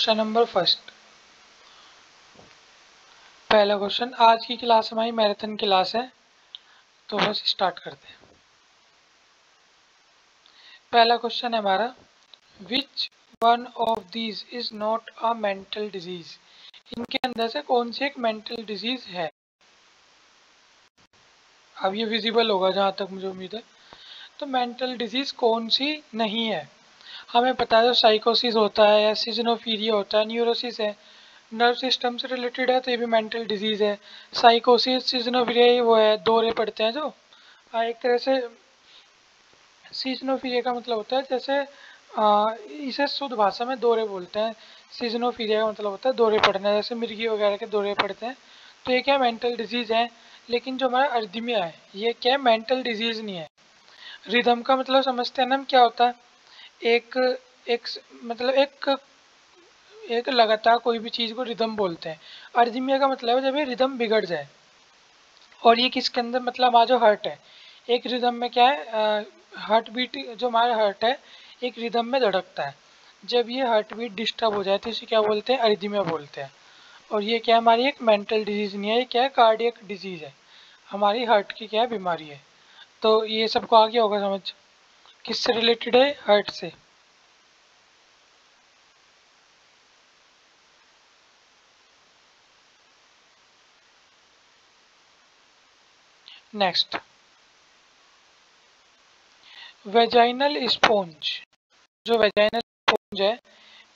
Question number first. पहला question, आज की क्लास हमारी मैराथन क्लास है तो बस स्टार्ट करते हैं। पहला क्वेश्चन है हमारा which one of these is not a mental disease इनके अंदर से कौन सी एक मेंटल डिज़ीज़ है? अब ये विजिबल होगा जहाँ तक मुझे उम्मीद है। तो मेंटल डिज़ीज़ कौन सी नहीं है? हमें पता है साइकोसिस होता है या सीजनोफीरिया होता है न्यूरोसिस है नर्व सिस्टम से रिलेटेड है तो ये भी मेंटल डिज़ीज़ है। साइकोसिस सीजनोफीरिया ही वो है दौरे पड़ते हैं जो। आ, एक तरह से सीजनोफीरिया का मतलब होता है जैसे आ, इसे शुद्ध भाषा में दौरे बोलते हैं। सीजनोफीरिया का मतलब होता है दौरे पड़ना जैसे मिर्गी वगैरह के दौरे पड़ते हैं। तो ये क्या मेंटल डिज़ीज़ है लेकिन जो हमारा अर्दिमिया है ये क्या मेंटल डिज़ीज़ नहीं है। रिदम का मतलब समझते हैं ना क्या होता है? एक एक मतलब एक एक लगातार कोई भी चीज़ को रिदम बोलते हैं। अर्जिमिया का मतलब है जब ये रिदम बिगड़ जाए और ये किसके अंदर मतलब हमारा जो हर्ट है, एक रिदम में क्या है हार्ट बीट जो हमारा हर्ट है, एक रिदम में धड़कता है। जब ये हार्ट बीट डिस्टर्ब हो जाए तो इसे क्या बोलते हैं अर्जिमिया बोलते हैं। और ये क्या हमारी एक मेंटल डिज़ीज़ नहीं है, ये क्या है कार्डियक डिज़ीज़ है। हमारी हार्ट की क्या बीमारी है। तो ये सबको आगे होगा समझ। किससे रिलेटेड है? हार्ट से। नेक्स्ट वेजाइनल स्पॉन्ज जो वेजाइनल स्पॉन्ज है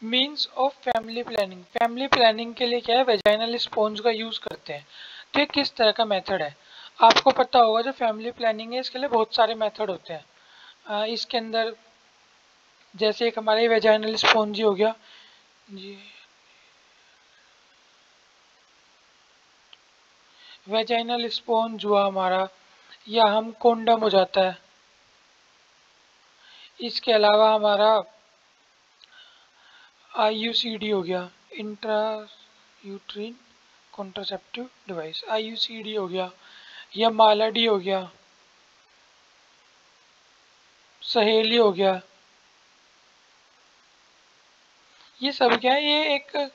means of family planning family planning के लिए क्या है? वेजाइनल स्पॉन्ज का यूज़ करते हैं। तो किस तरह का मेथड है? आपको पता होगा जो फैमिली प्लानिंग है, इसके लिए बहुत सारे मेथड होते हैं। इसके अंदर जैसे एक हमारे वेजाइनल स्पॉन्ज हो गया। जी। वेजाइनल स्पॉन्ज हुआ हमारा, या हम कोंडम हो जाता है। इसके अलावा हमारा आईयूसीडी हो गया intra uterine contraceptive device IUCD हो गया, या मालाडी हो गया। सहेली हो गया। ये सब क्या है? ये एक,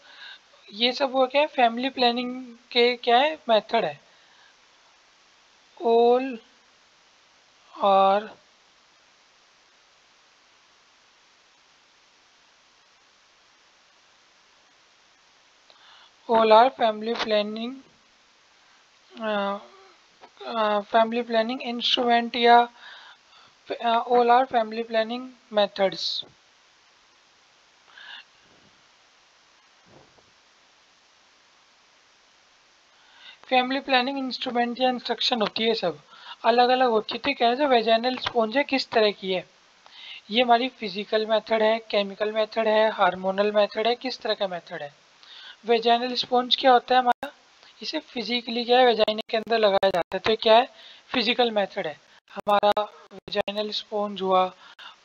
ये सब वो क्या है? फैमिली प्लानिंग के क्या है? मेथड है। ओल और all are family planning family planning instrument या all are family planning methods family planning instrument या इंस्ट्रक्शन होती है सब। अलग अलग होती है। ठीक है जो वेजाइनल स्पॉन्ज है, किस तरह की है? ये हमारी फ़िज़िकल मेथड है केमिकल मेथड है हार्मोनल मेथड है, किस तरह का मेथड है? वेजाइनल स्पॉन्ज क्या होता है हमारा? इसे फिजिकली क्या है? वेजाइने के अंदर लगाया जाता है। तो क्या है? फ़िज़िकल मेथड है। हमारा वेजाइनल स्पॉन्ज हुआ,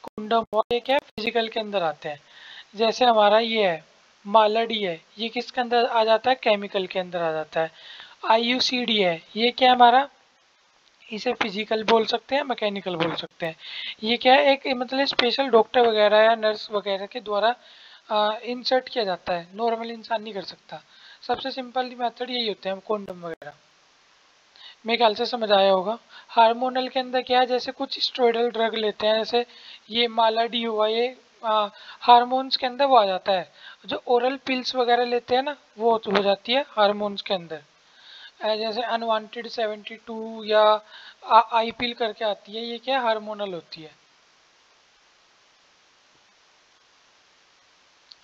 कुंडम हुआ ये क्या फ़िज़िकल के अंदर आते हैं। जैसे हमारा ये है, मालडी है ये किसके अंदर आ जाता है? केमिकल के अंदर आ जाता है। आईयूसीडी है, ये क्या है हमारा? इसे फ़िज़िकल बोल सकते हैं मैकेनिकल बोल सकते हैं। ये क्या है? एक मतलब स्पेशल डॉक्टर वगैरह या नर्स वगैरह के द्वारा इंसर्ट किया जाता है। नॉर्मल इंसान नहीं कर सकता। सबसे सिंपल मेथड यही होते हैं, कोंडम वगैरह। मेरे ख्याल से समझ आया होगा। हार्मोनल के अंदर क्या है, जैसे कुछ स्ट्रोइडल ड्रग लेते हैं, जैसे ये माला डी हुआ, ये हार्मोन्स के अंदर वो आ जाता है। जो ओरल पिल्स वगैरह लेते हैं ना, वो हो जाती है हार्मोन्स के अंदर। जैसे अनवांटेड 72 या आई पिल करके आती है, ये क्या हार्मोनल होती है।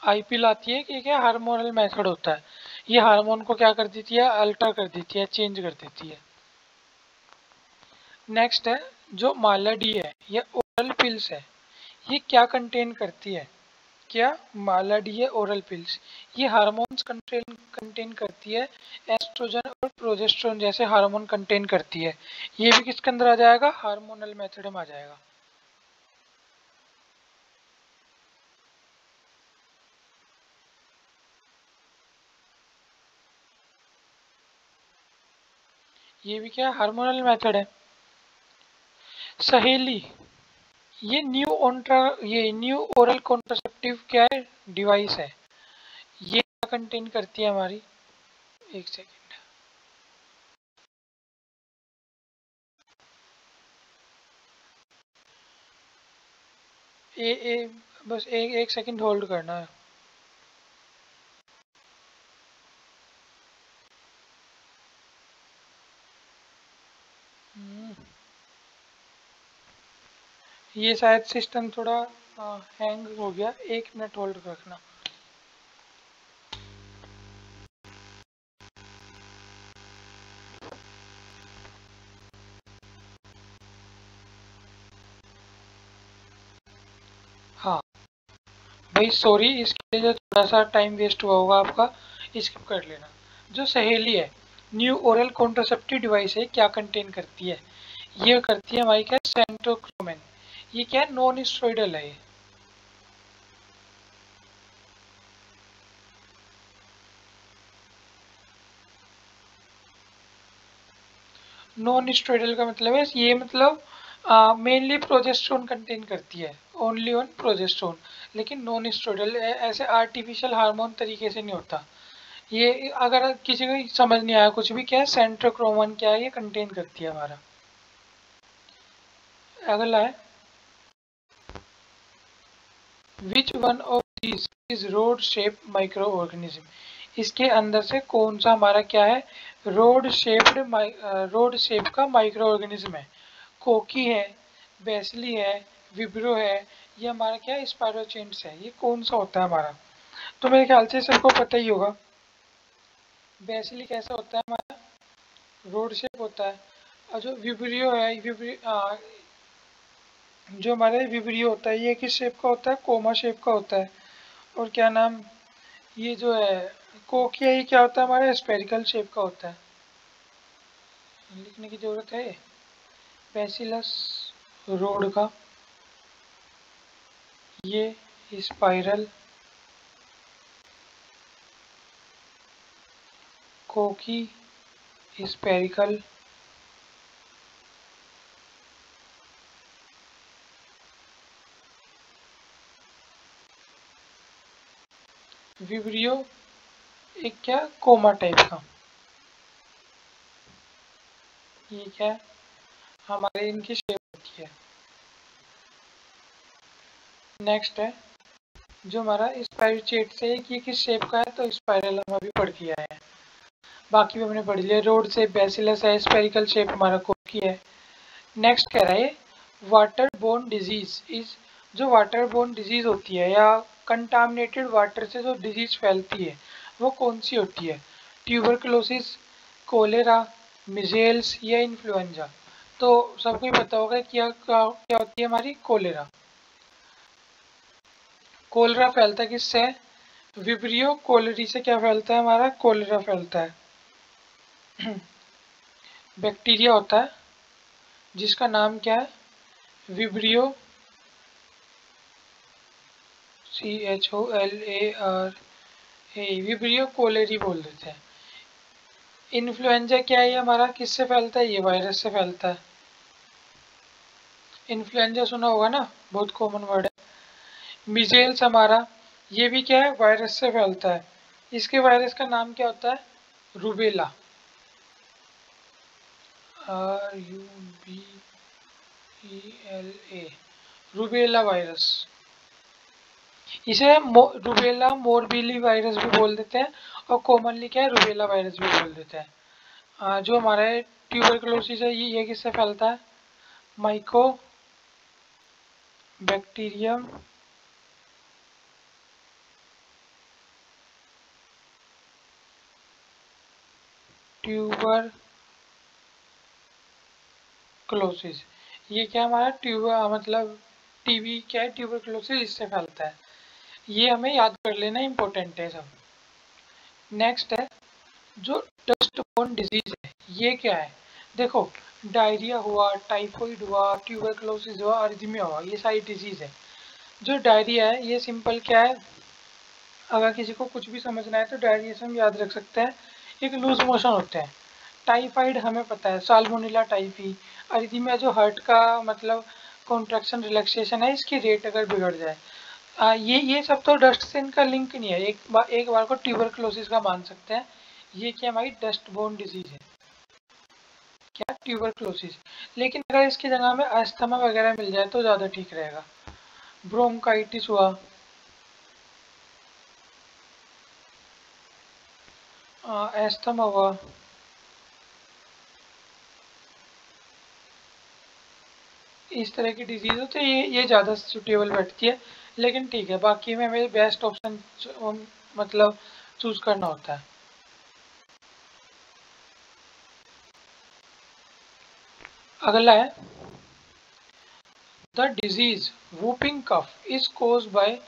आई पिल आती है कि क्या हार्मोनल मेथड होता है। ये हार्मोन को क्या कर देती है अल्टर कर देती है चेंज कर देती है। नेक्स्ट है, जो मालाडी है, या ओरल पिल्स है। ये क्या कंटेन करती है? क्या मालाडी है ओरल पिल्स ये हार्मोन्स कंटेन कंटेन करती है एस्ट्रोजन और प्रोजेस्ट्रोन जैसे हार्मोन कंटेन करती है। ये भी किसके अंदर आ जाएगा? हार्मोनल मेथड में आ जाएगा। ये भी क्या? हार्मोनल मेथड है। सहेली ये न्यू ओंट्रा ये न्यू ओरल कॉन्ट्रासेप्टिव क्या है? डिवाइस है। क्या कंटेन करती है हमारी? एक सेकेंड ए, ए बस एक एक सेकंड होल्ड करना है। ये शायद सिस्टम थोड़ा हैंग हो गया। एक मिनट होल्ड रखना। हाँ। भाई सॉरी इसके लिए जो थोड़ा सा टाइम वेस्ट हुआ होगा आपका स्किप कर लेना। जो सहेली है न्यू ओरल कॉन्ट्रासेप्टिव डिवाइस है, क्या कंटेन करती है? ये करती है हमारी क्या? सेंट्रोक्रोमेन ये क्या है नॉन स्टोइडल है नॉन स्टोइडल का मतलब है, ये मतलब मेनली प्रोजेस्ट्रोन कंटेन करती है ओनली ऑन प्रोजेस्ट्रोन लेकिन नॉन स्टोइडल ऐसे आर्टिफिशियल हार्मोन तरीके से नहीं होता। ये अगर किसी को समझ नहीं आया, कुछ भी, क्या है सेंट्रोक्रोमन क्या है, ये कंटेन करती है हमारा। अगला है which one of this is rod shape micro organism इसके अंदर से कौन सा हमारा क्या है? रोड शेप्ड रोड शेप का माइक्रो ऑर्गेनिज्म है। कोकी है, बेसली है, विब्रो है, ये हमारा क्या है? स्पायरोचेंट्स है। ये कौन सा होता है हमारा? तो मेरे ख्याल से सबको पता ही होगा। बेसली कैसा होता है हमारा? रोड शेप होता है। और जो विब्रियो है विब्रियो जो हमारे विब्रियो होता है, ये किस शेप का होता है? कोमा शेप का होता है। और क्या नाम? ये जो है कोकिया ये क्या होता है? हमारा स्पेरिकल शेप का होता है। लिखने की ज़रूरत है? बेसिलस रोड का। ये स्पाइरल कोकी स्पेरिकल विब्रियो एक क्या, कोमा टाइप का। ये क्या हमारे इनकी शेप होती है। नेक्स्ट है, जो हमारा स्पाइरचेट से कि किस शेप का है तो स्पाइरल हम अभी पढ़ के आए हैं। बाकी भी हमने पढ़ लिया रोड से बेसिलस है स्पेरिकल शेप हमारा कोकी है। नेक्स्ट कह रहा है वाटर बोन डिज़ीज़ इज़ जो वाटर बोन डिज़ीज़ होती है, या कंटामिनेटेड वाटर से जो डिज़ीज़ फैलती है, वो कौन सी होती है? ट्यूबरकुलोसिस कोलेरा मिजेल्स या इन्फ्लुएंजा तो सबको ही पता होगा क्या क्या क्या होती है हमारी? कोलेरा कोलरा फैलता किससे विब्रियो कोलरी से क्या फैलता है हमारा? कोलेरा फैलता है। बैक्टीरिया होता है, जिसका नाम क्या है? Vibrio C H O L A R A vibrio cholerae बोल देते हैं। इन्फ्लुएंजा क्या है? हमारा किससे फैलता है? ये वायरस से फैलता है। इन्फ्लुएंजा सुना होगा ना? बहुत कॉमन वर्ड है। मिजेल्स हमारा, ये भी क्या है? वायरस से फैलता है। इसके वायरस का नाम क्या होता है? Rubella. R U B L A rubella virus. इसे रूबेला मोरबीली वायरस भी बोल देते हैं और कॉमनली क्या है रूबेला वायरस भी बोल देते हैं। जो हमारे ट्यूबरकुलोसिस है, ये ये किससे फैलता है? माइको बैक्टीरियम ट्यूबर क्लोसिस ये क्या हमारा ट्यूबर मतलब टीबी क्या है? ट्यूबर क्लोसिस इससे फैलता है। ये हमें याद कर लेना इम्पोर्टेंट है सब। नेक्स्ट है, जो डस्ट बोन डिज़ीज़ है, ये क्या है? देखो डायरिया हुआ टाइफॉइड हुआ ट्यूबरक्लोसिस हुआ अर्जिमिया हुआ, ये सारी डिज़ीज़ है। जो डायरिया है, ये सिंपल क्या है? अगर किसी को कुछ भी समझना है तो डायरिया से हम याद रख सकते हैं। एक लूज मोशन होते हैं। टाइफाइड हमें पता है साल्मोनिला टाइफी अरिथीमिया जो हार्ट का मतलब कॉन्ट्रैक्शन रिलैक्सेशन है, इसकी रेट अगर बिगड़ जाए आ, ये ये सब तो डस्ट से इनका लिंक नहीं है। एक बार एक बार को ट्यूबरक्लोसिस का मान सकते हैं। ये क्या हमारी डस्ट बोन डिज़ीज़ है। क्या? ट्यूबरक्लोसिस। लेकिन अगर इसकी जगह में अस्थमा वगैरह मिल जाए तो ज़्यादा ठीक रहेगा। ब्रोंकाइटिस हुआ। एस्थमा हुआ। इस तरह की डिज़ीज़ हो तो ये ये ज़्यादा सुटेबल बैठती है। लेकिन ठीक है, बाकी में हमें बेस्ट ऑप्शन मतलब चूज़ करना होता है। अगला है the disease whooping cough is caused by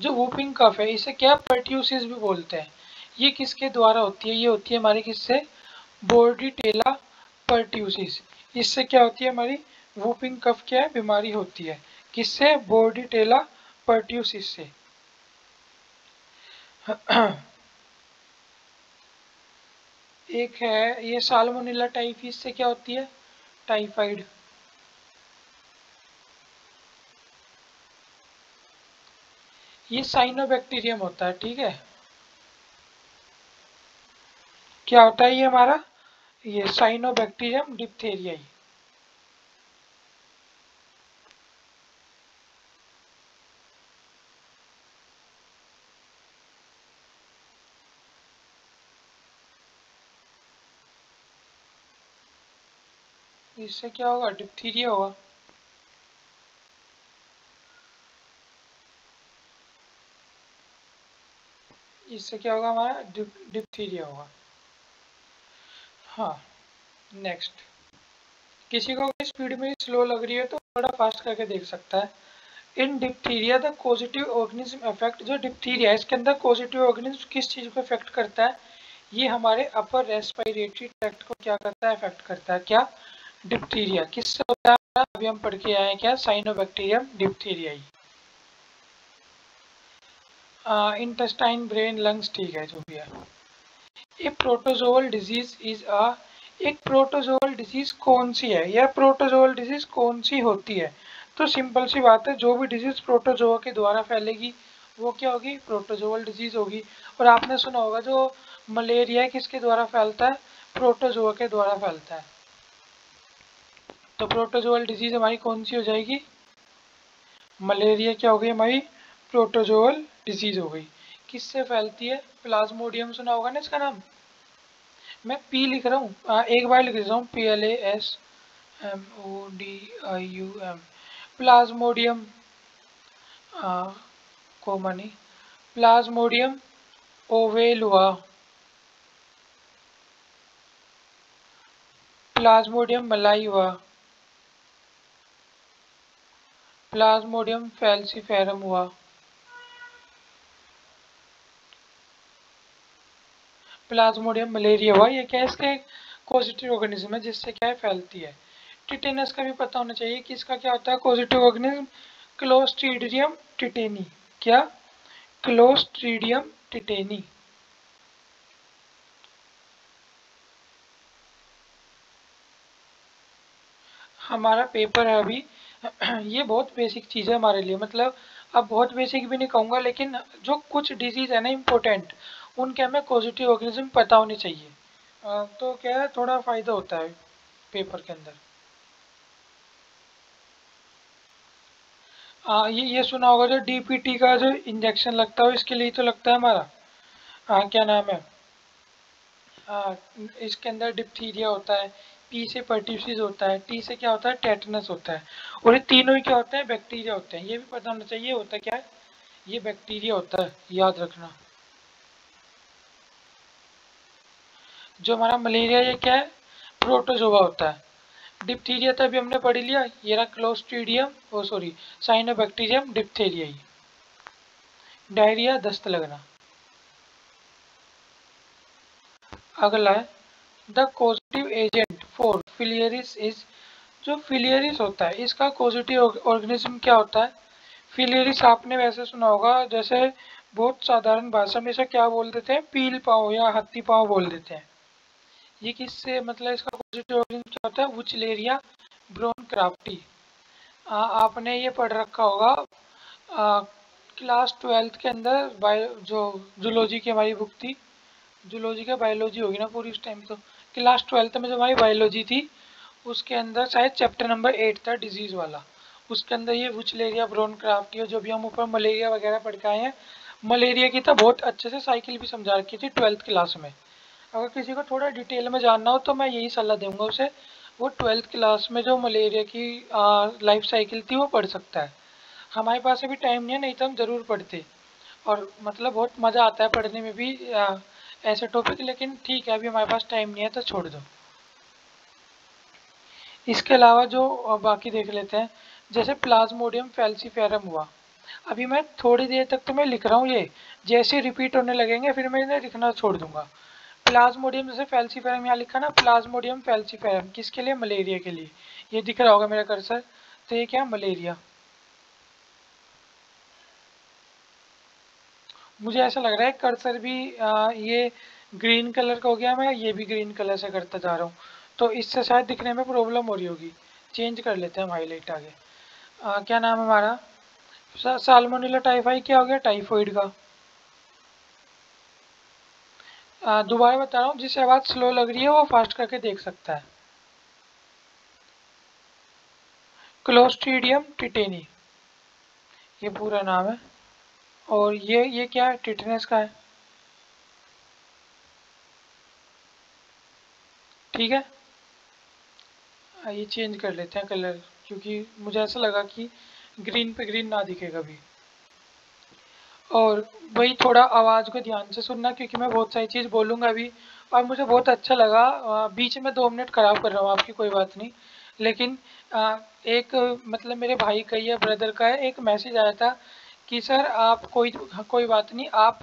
जो वूपिंग कफ है, इसे क्या पर्ट्यूसिस भी बोलते हैं? ये किसके द्वारा होती है? ये होती है हमारी किससे? बोर्डिटेला पर्ट्यूसिस इससे क्या होती है हमारी? वूपिंग कफ क्या है? बीमारी होती है। किससे? बोर्डिटेला पर्ट्यूसिस से। एक है, ये साल्मोनेला टाइफिस से क्या होती है? टाइफाइड। ये साइनोबैक्टीरियम होता है, ठीक है? क्या होता है ये हमारा? ये साइनोबैक्टीरियम डिप्थेरिया इससे क्या होगा? डिप्थीरिया होगा। इससे क्या होगा हमारा? डिप्थीरिया होगा। हाँ नेक्स्ट किसी को स्पीड में स्लो लग रही है तो थोड़ा फास्ट करके देख सकता है। In diphtheria the causative organism effect जो डिप्थीरिया है, इसके अंदर पॉजिटिव ऑर्गेनिज्म किस चीज़ को इफ़ेक्ट करता है? ये हमारे अपर रेस्पिरेटरी ट्रैक्ट को क्या करता है? इफ़ेक्ट करता है। क्या? डिप्थीरिया किससे होता है अभी हम पढ़ के आए क्या? Corynebacterium diphtheria intestine brain lungs ठीक है, जो भी है। ये प्रोटोजोअल डिज़ीज़ इज़ अ एक प्रोटोजोअल डिज़ीज़ कौन सी है? या प्रोटोजोअल डिज़ीज़ कौन सी होती है? तो सिंपल सी बात है, जो भी डिज़ीज़ प्रोटोजोआ के द्वारा फैलेगी, वो क्या होगी? प्रोटोजोअल डिज़ीज़ होगी। और आपने सुना होगा, जो मलेरिया किसके द्वारा फैलता है? प्रोटोजोआ के द्वारा फैलता है। तो प्रोटोजोअल डिज़ीज़ हमारी कौन सी हो जाएगी? मलेरिया क्या हो गई हमारी? प्रोटोजोअल डिज़ीज़ हो गई। किससे फैलती है? प्लाज्मोडियम सुना होगा ना इसका नाम? मैं पी लिख रहा हूँ। एक बार लिख रहा हूँ। P L A S M O D I U M plasmodium कोमनी plasmodium ovale हुआ प्लाज्मोडियम मलाई हुआ प्लाज्मोडियम फैल्सीफेरम हुआ। प्लाज्मोडियम मलेरिया हुआ, ये क्या इसके पॉजिटिव ऑर्गेनिज्म है, जिससे क्या है? फैलती है। टिटेनस का भी पता होना चाहिए कि इसका क्या होता है? पॉजिटिव ऑर्गेनिज्म क्लोस्ट्रीडियम टिटेनी क्या? क्लोस्ट्रीडियम टिटेनी हमारा पेपर है अभी ये बहुत बेसिक चीज़ है हमारे लिए। मतलब अब बहुत बेसिक भी नहीं कहूँगा लेकिन जो कुछ डिज़ीज़ है ना इम्पोर्टेंट उनके हमें पॉजिटिव ऑर्गेनिज्म पता होनी चाहिए। तो क्या है थोड़ा फ़ायदा होता है पेपर के अंदर। आ, ये ये सुना होगा जो डीपीटी का जो इंजेक्शन लगता है इसके लिए तो लगता है हमारा। आ, क्या नाम है? आ, इसके अंदर डिप्थीरिया होता है पी से पर्ट्यूसिस होता है टी से क्या होता है? टेटनस होता है। और ये तीनों ही क्या होते हैं? बैक्टीरिया होते हैं। ये भी पता होना चाहिए, होता क्या है? ये बैक्टीरिया होता है, याद रखना। जो हमारा मलेरिया ये क्या है? प्रोटोजोवा होता है। डिप्थीरिया तो अभी हमने पढ़ लिया, ये रहा clostridium oh sorry corynebacterium diphtheria ही। डायरिया दस्त लगना। अगला है the causative agent for filariasis is जो फिलियरिस होता है इसका पॉजिटिव ऑर्गेनिज्म क्या होता है? फिलियरिस आपने वैसे सुना होगा जैसे बहुत साधारण भाषा में इसे क्या बोल देते हैं? पील पाओ या हत्ती पाओ बोल देते हैं। ये किससे मतलब इसका पॉजिटिव ऑर्गेनिज्म क्या होता है? वुचलेरिया ब्रोन क्राफ्टी आपने ये पढ़ रखा होगा आ, क्लास ट्वेल्थ के अंदर बायो जो जूलॉजी की हमारी बुक थी जूलॉजी का बायोलॉजी होगी ना पूरी उस टाइम तो। क्लास ट्वेल्थ में जो हमारी बायोलॉजी थी उसके अंदर शायद चैप्टर नंबर एट था डिज़ीज़ वाला। उसके अंदर ये वुचलेरिया ब्रोन क्राफ्ट जो भी हम ऊपर मलेरिया वगैरह पढ़ के आए हैं मलेरिया की तो बहुत अच्छे से साइकिल भी समझा रखी थी ट्वेल्थ क्लास में। अगर किसी को थोड़ा डिटेल में जानना हो तो मैं यही सलाह दूँगा उसे वो ट्वेल्थ क्लास में जो मलेरिया की लाइफ साइकिल थी वो पढ़ सकता है। हमारे पास अभी टाइम नहीं है नहीं तो हम ज़रूर पढ़ते। और मतलब बहुत मज़ा आता है पढ़ने में भी आ, ऐसे टॉपिक लेकिन ठीक है, अभी हमारे पास टाइम नहीं है तो छोड़ दो। इसके अलावा जो बाकी देख लेते हैं, जैसे प्लाज्मोडियम फेल्सीफेरम हुआ। अभी मैं थोड़ी देर तक तो मैं लिख रहा हूँ ये, जैसे रिपीट होने लगेंगे, फिर मैं इन्हें लिखना छोड़ दूँगा। प्लाज्मोडियम जैसे फेल्सीफेरम यहाँ लिखा ना प्लाज्मोडियम फेल्सीफेरम किसके लिए? मलेरिया के लिए। ये दिख रहा होगा मेरा कर्सर तो ये क्या? मलेरिया। मुझे ऐसा लग रहा है कर्सर भी आ, ये ग्रीन कलर का हो गया मैं ये भी ग्रीन कलर से करता जा रहा हूँ। तो इससे शायद दिखने में प्रॉब्लम हो रही होगी। चेंज कर लेते हैं हम हाईलाइट आगे। आ, क्या नाम है हमारा? सालमोनीला टाइफाई क्या हो गया? टाइफाइड का। दोबारा बता रहा हूँ जिसे आवाज़ स्लो लग रही है वो फास्ट करके देख सकता है। क्लोस्ट्रीडियम टिटेनी ये पूरा नाम है। और ये ये क्या है? टिटनेस का है। ठीक है? ये चेंज कर लेते हैं कलर क्योंकि मुझे ऐसा लगा कि ग्रीन पे ग्रीन ना दिखे कभी। और वही थोड़ा आवाज़ को ध्यान से सुनना, क्योंकि मैं बहुत सारी चीज़ बोलूँगा अभी, और मुझे बहुत अच्छा लगा। बीच में दो मिनट ख़राब कर रहा हूँ, आपकी कोई बात नहीं। लेकिन एक मतलब मेरे भाई का या ब्रदर का एक मैसेज आया था कि सर आप कोई कोई बात नहीं आप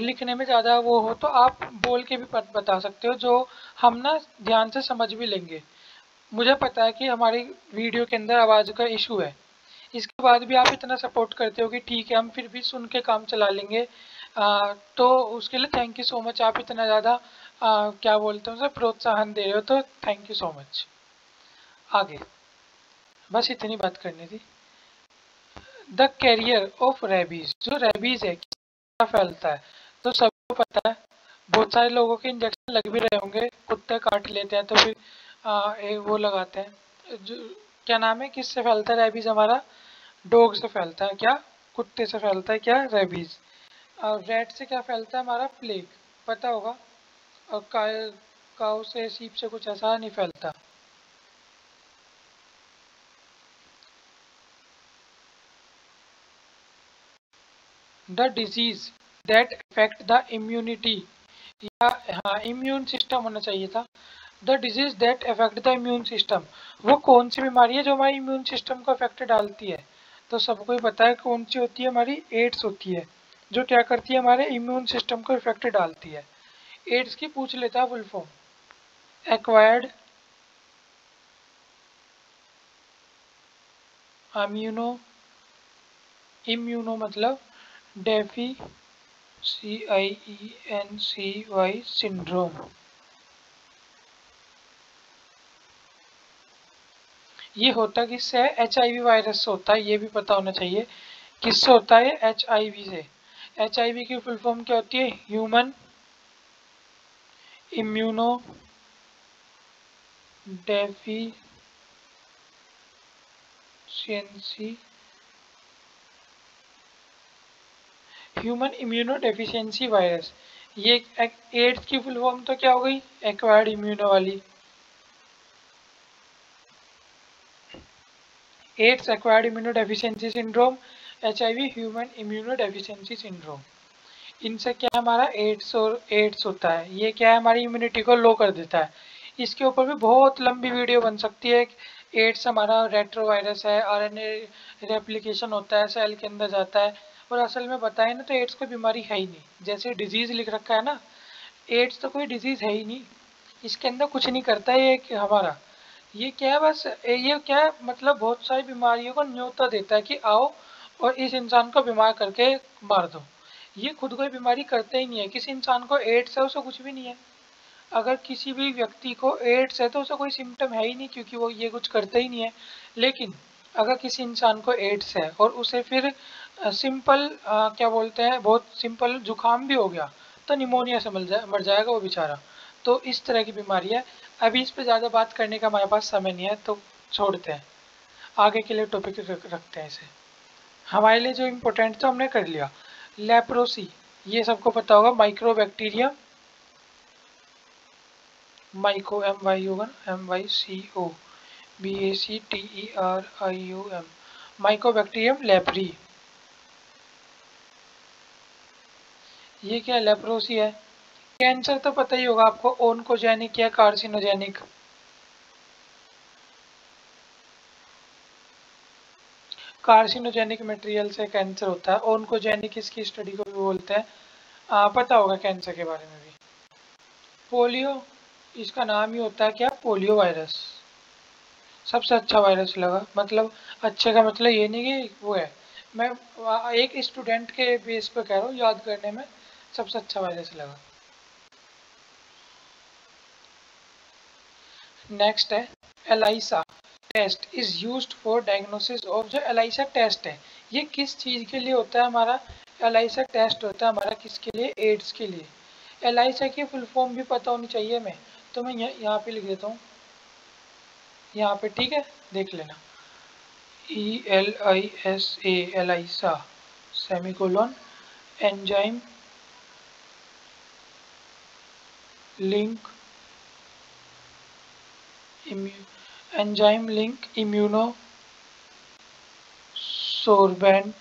लिखने में ज़्यादा वो हो तो आप बोल के भी बता सकते हो जो हम ना ध्यान से समझ भी लेंगे। मुझे पता है कि हमारी वीडियो के अंदर आवाज़ का इशू है। इसके बाद भी आप इतना सपोर्ट करते हो कि ठीक है हम फिर भी सुन के काम चला लेंगे। आ, तो उसके लिए थैंक यू सो मच आप इतना ज़्यादा क्या बोलते हो सर प्रोत्साहन दे रहे हो तो थैंक यू सो मच। आगे। बस इतनी बात करनी थी। द कैरियर ऑफ़ रेबीज जो रेबीज है क्या फैलता है? तो सबको पता है बहुत सारे लोगों के इंजेक्शन लग भी रहे होंगे कुत्ते काट लेते हैं तो फिर आ, वो लगाते हैं। जो क्या नाम है किससे फैलता है रेबीज हमारा? डॉग से फैलता है क्या? कुत्ते से फैलता है क्या रेबीज और रेड से क्या फैलता है हमारा? प्लेग पता होगा। और काउ से सीप से कुछ ऐसा नहीं फैलता। The disease that affect the immunity या हाँ इम्यून सिस्टम होना चाहिए था। The disease that affect the immune system वो कौन सी बीमारी है जो हमारे इम्यून सिस्टम को अफेक्ट डालती है? तो सबको ही पता है कौन सी होती है हमारी एड्स होती है, जो क्या करती है हमारे इम्यून सिस्टम को इफ़ेक्ट डालती है। एड्स की पूछ लेता है full form acquired immuno immuno मतलब defi C I E N C Y syndrome ये होता किससे है? एच आई वी वायरस से होता है, ये भी पता होना चाहिए। किससे होता है? एच आई वी से। एच आई वी की फुल फॉर्म क्या होती है? Human immuno deficiency human immuno deficiency virus ये एड्स की फुल फॉर्म तो क्या हो गई? एक्वायर्ड इम्यूनो वाली AIDS acquired immunodeficiency syndrome H human immunodeficiency syndrome इनसे क्या हमारा एड्स और एड्स होता है? ये क्या है? हमारी इम्यूनिटी को लो कर देता है। इसके ऊपर भी बहुत लंबी वीडियो बन सकती है। एड्स हमारा रेट्रोवायरस है आर एन रेप्लीकेशन होता है सेल के अंदर जाता है। और असल में बताए ना तो एड्स कोई बीमारी है ही नहीं। जैसे डिज़ीज़ लिख रखा है ना, एड्स तो कोई डिज़ीज़ है ही नहीं। इसके अंदर कुछ नहीं करता ये हमारा। ये क्या है बस ये क्या है? मतलब बहुत सारी बीमारियों को न्योता देता है कि आओ और इस इंसान को बीमार करके मार दो। ये खुद कोई बीमारी करते ही नहीं है। किसी इंसान को एड्स है, उसे कुछ भी नहीं है। अगर किसी भी व्यक्ति को एड्स है तो उसे कोई सिम्टम है ही नहीं, क्योंकि वो ये कुछ करते ही नहीं है। लेकिन अगर किसी इंसान को एड्स है और उसे फिर सिंपल क्या बोलते हैं, बहुत सिंपल जुकाम भी हो गया तो निमोनिया से मर जाए मर जाएगा वो बेचारा। तो इस तरह की बीमारी है। अभी इस पर ज़्यादा बात करने का हमारे पास समय नहीं है तो छोड़ते हैं। आगे के लिए टॉपिक रखते हैं इसे। हमारे लिए जो इम्पोर्टेंट था हमने कर लिया। लेप्रोसी ये सबको पता होगा माइक्रोबैक्टीरिया माइको एम वाई होगा ना M Y C O B A C T E R I U M mycobacterium leprae ये क्या लेप्रोसी है? कैंसर तो पता ही होगा आपको ओनकोजेनिक या कार्सिनोजेनिक। कार्सिनोजेनिक मटेरियल से कैंसर होता है ओनकोजेनिक इसकी स्टडी को भी बोलते हैं। आ, पता होगा कैंसर के बारे में भी। पोलियो इसका नाम ही होता है क्या? Polio virus. सबसे अच्छा वायरस लगा मतलब अच्छे का मतलब ये नहीं कि वो है। मैं एक स्टूडेंट के बेस पर कह रहा हूँ याद करने में। सबसे अच्छा वायरस लगा। नेक्स्ट है ELISA test is used for diagnosis of जो एलाइसा टेस्ट है, ये किस चीज़ के लिए होता है हमारा? एलाइसा टेस्ट होता है हमारा किसके लिए? एड्स के लिए। एलाइसा की फुल फॉर्म भी पता होनी चाहिए मैं तो मैं यहाँ पे लिख देता हूँ। यहाँ पे, ठीक है? देख लेना। E L I S A ELISA semicolon enzyme link enzyme link immunosorbent,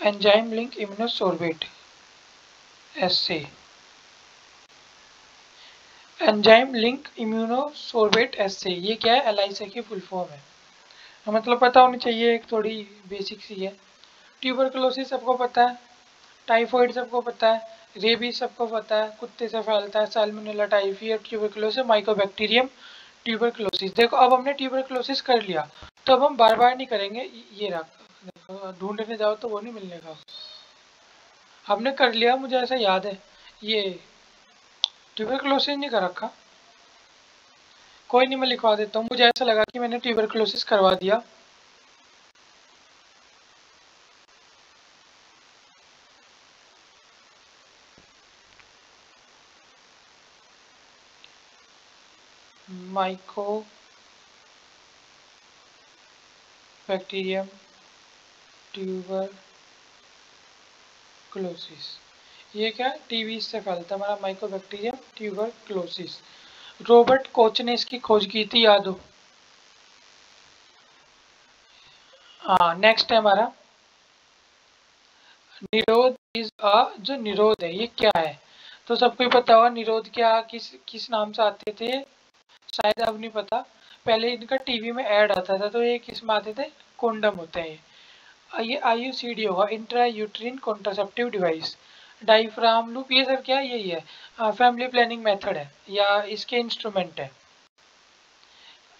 enzyme link immunosorbate SA enzyme link immunosorbent S ये क्या है? एल की फुल फॉर्म है। मतलब पता होनी चाहिए, एक थोड़ी बेसिक सी है। ट्यूबरकुलोसिस सबको पता है? टाइफॉइड सबको पता है रेबीज सबको पता है, कुत्ते से फैलता है सालमोनेला टाइफी और ट्यूबरक्लोसिस माइकोबैक्टीरियम ट्यूबरक्लोसिस देखो, अब हमने ट्यूबरक्लोसिस कर लिया। तो अब हम बार बार नहीं करेंगे। ये रख ढूँढने जाओ तो वो नहीं मिलने का। हमने कर लिया, मुझे ऐसा याद है। ये ट्यूबरक्लोसिस नहीं कर रखा। कोई नहीं, मैं लिखवा देता हूँ। मुझे ऐसा लगा कि मैंने ट्यूबरक्लोसिस करवा दिया। माइकोबैक्टीरियम ट्यूबरक्लोसिस ये क्या टीवी से फैलता है हमारा माइकोबैक्टीरियम ट्यूबरक्लोसिस रॉबर्ट कोच ने इसकी खोज की थी, याद हो? हाँ नेक्स्ट है हमारा। निरोध इज़ अ जो निरोध है, ये क्या है? तो सबको पता होगा, निरोध क्या, किस किस नाम से आते थे? शायद अब नहीं पता। पहले इनका टीवी में ऐड आता था तो ये किसमें आते थे? कोंडम होते हैं। ये आई यू सी डी होगा intra uterine contraceptive device diaphragm loop ये सब क्या? यही है। फैमिली प्लानिंग मेथड है, या इसके इंस्ट्रूमेंट है।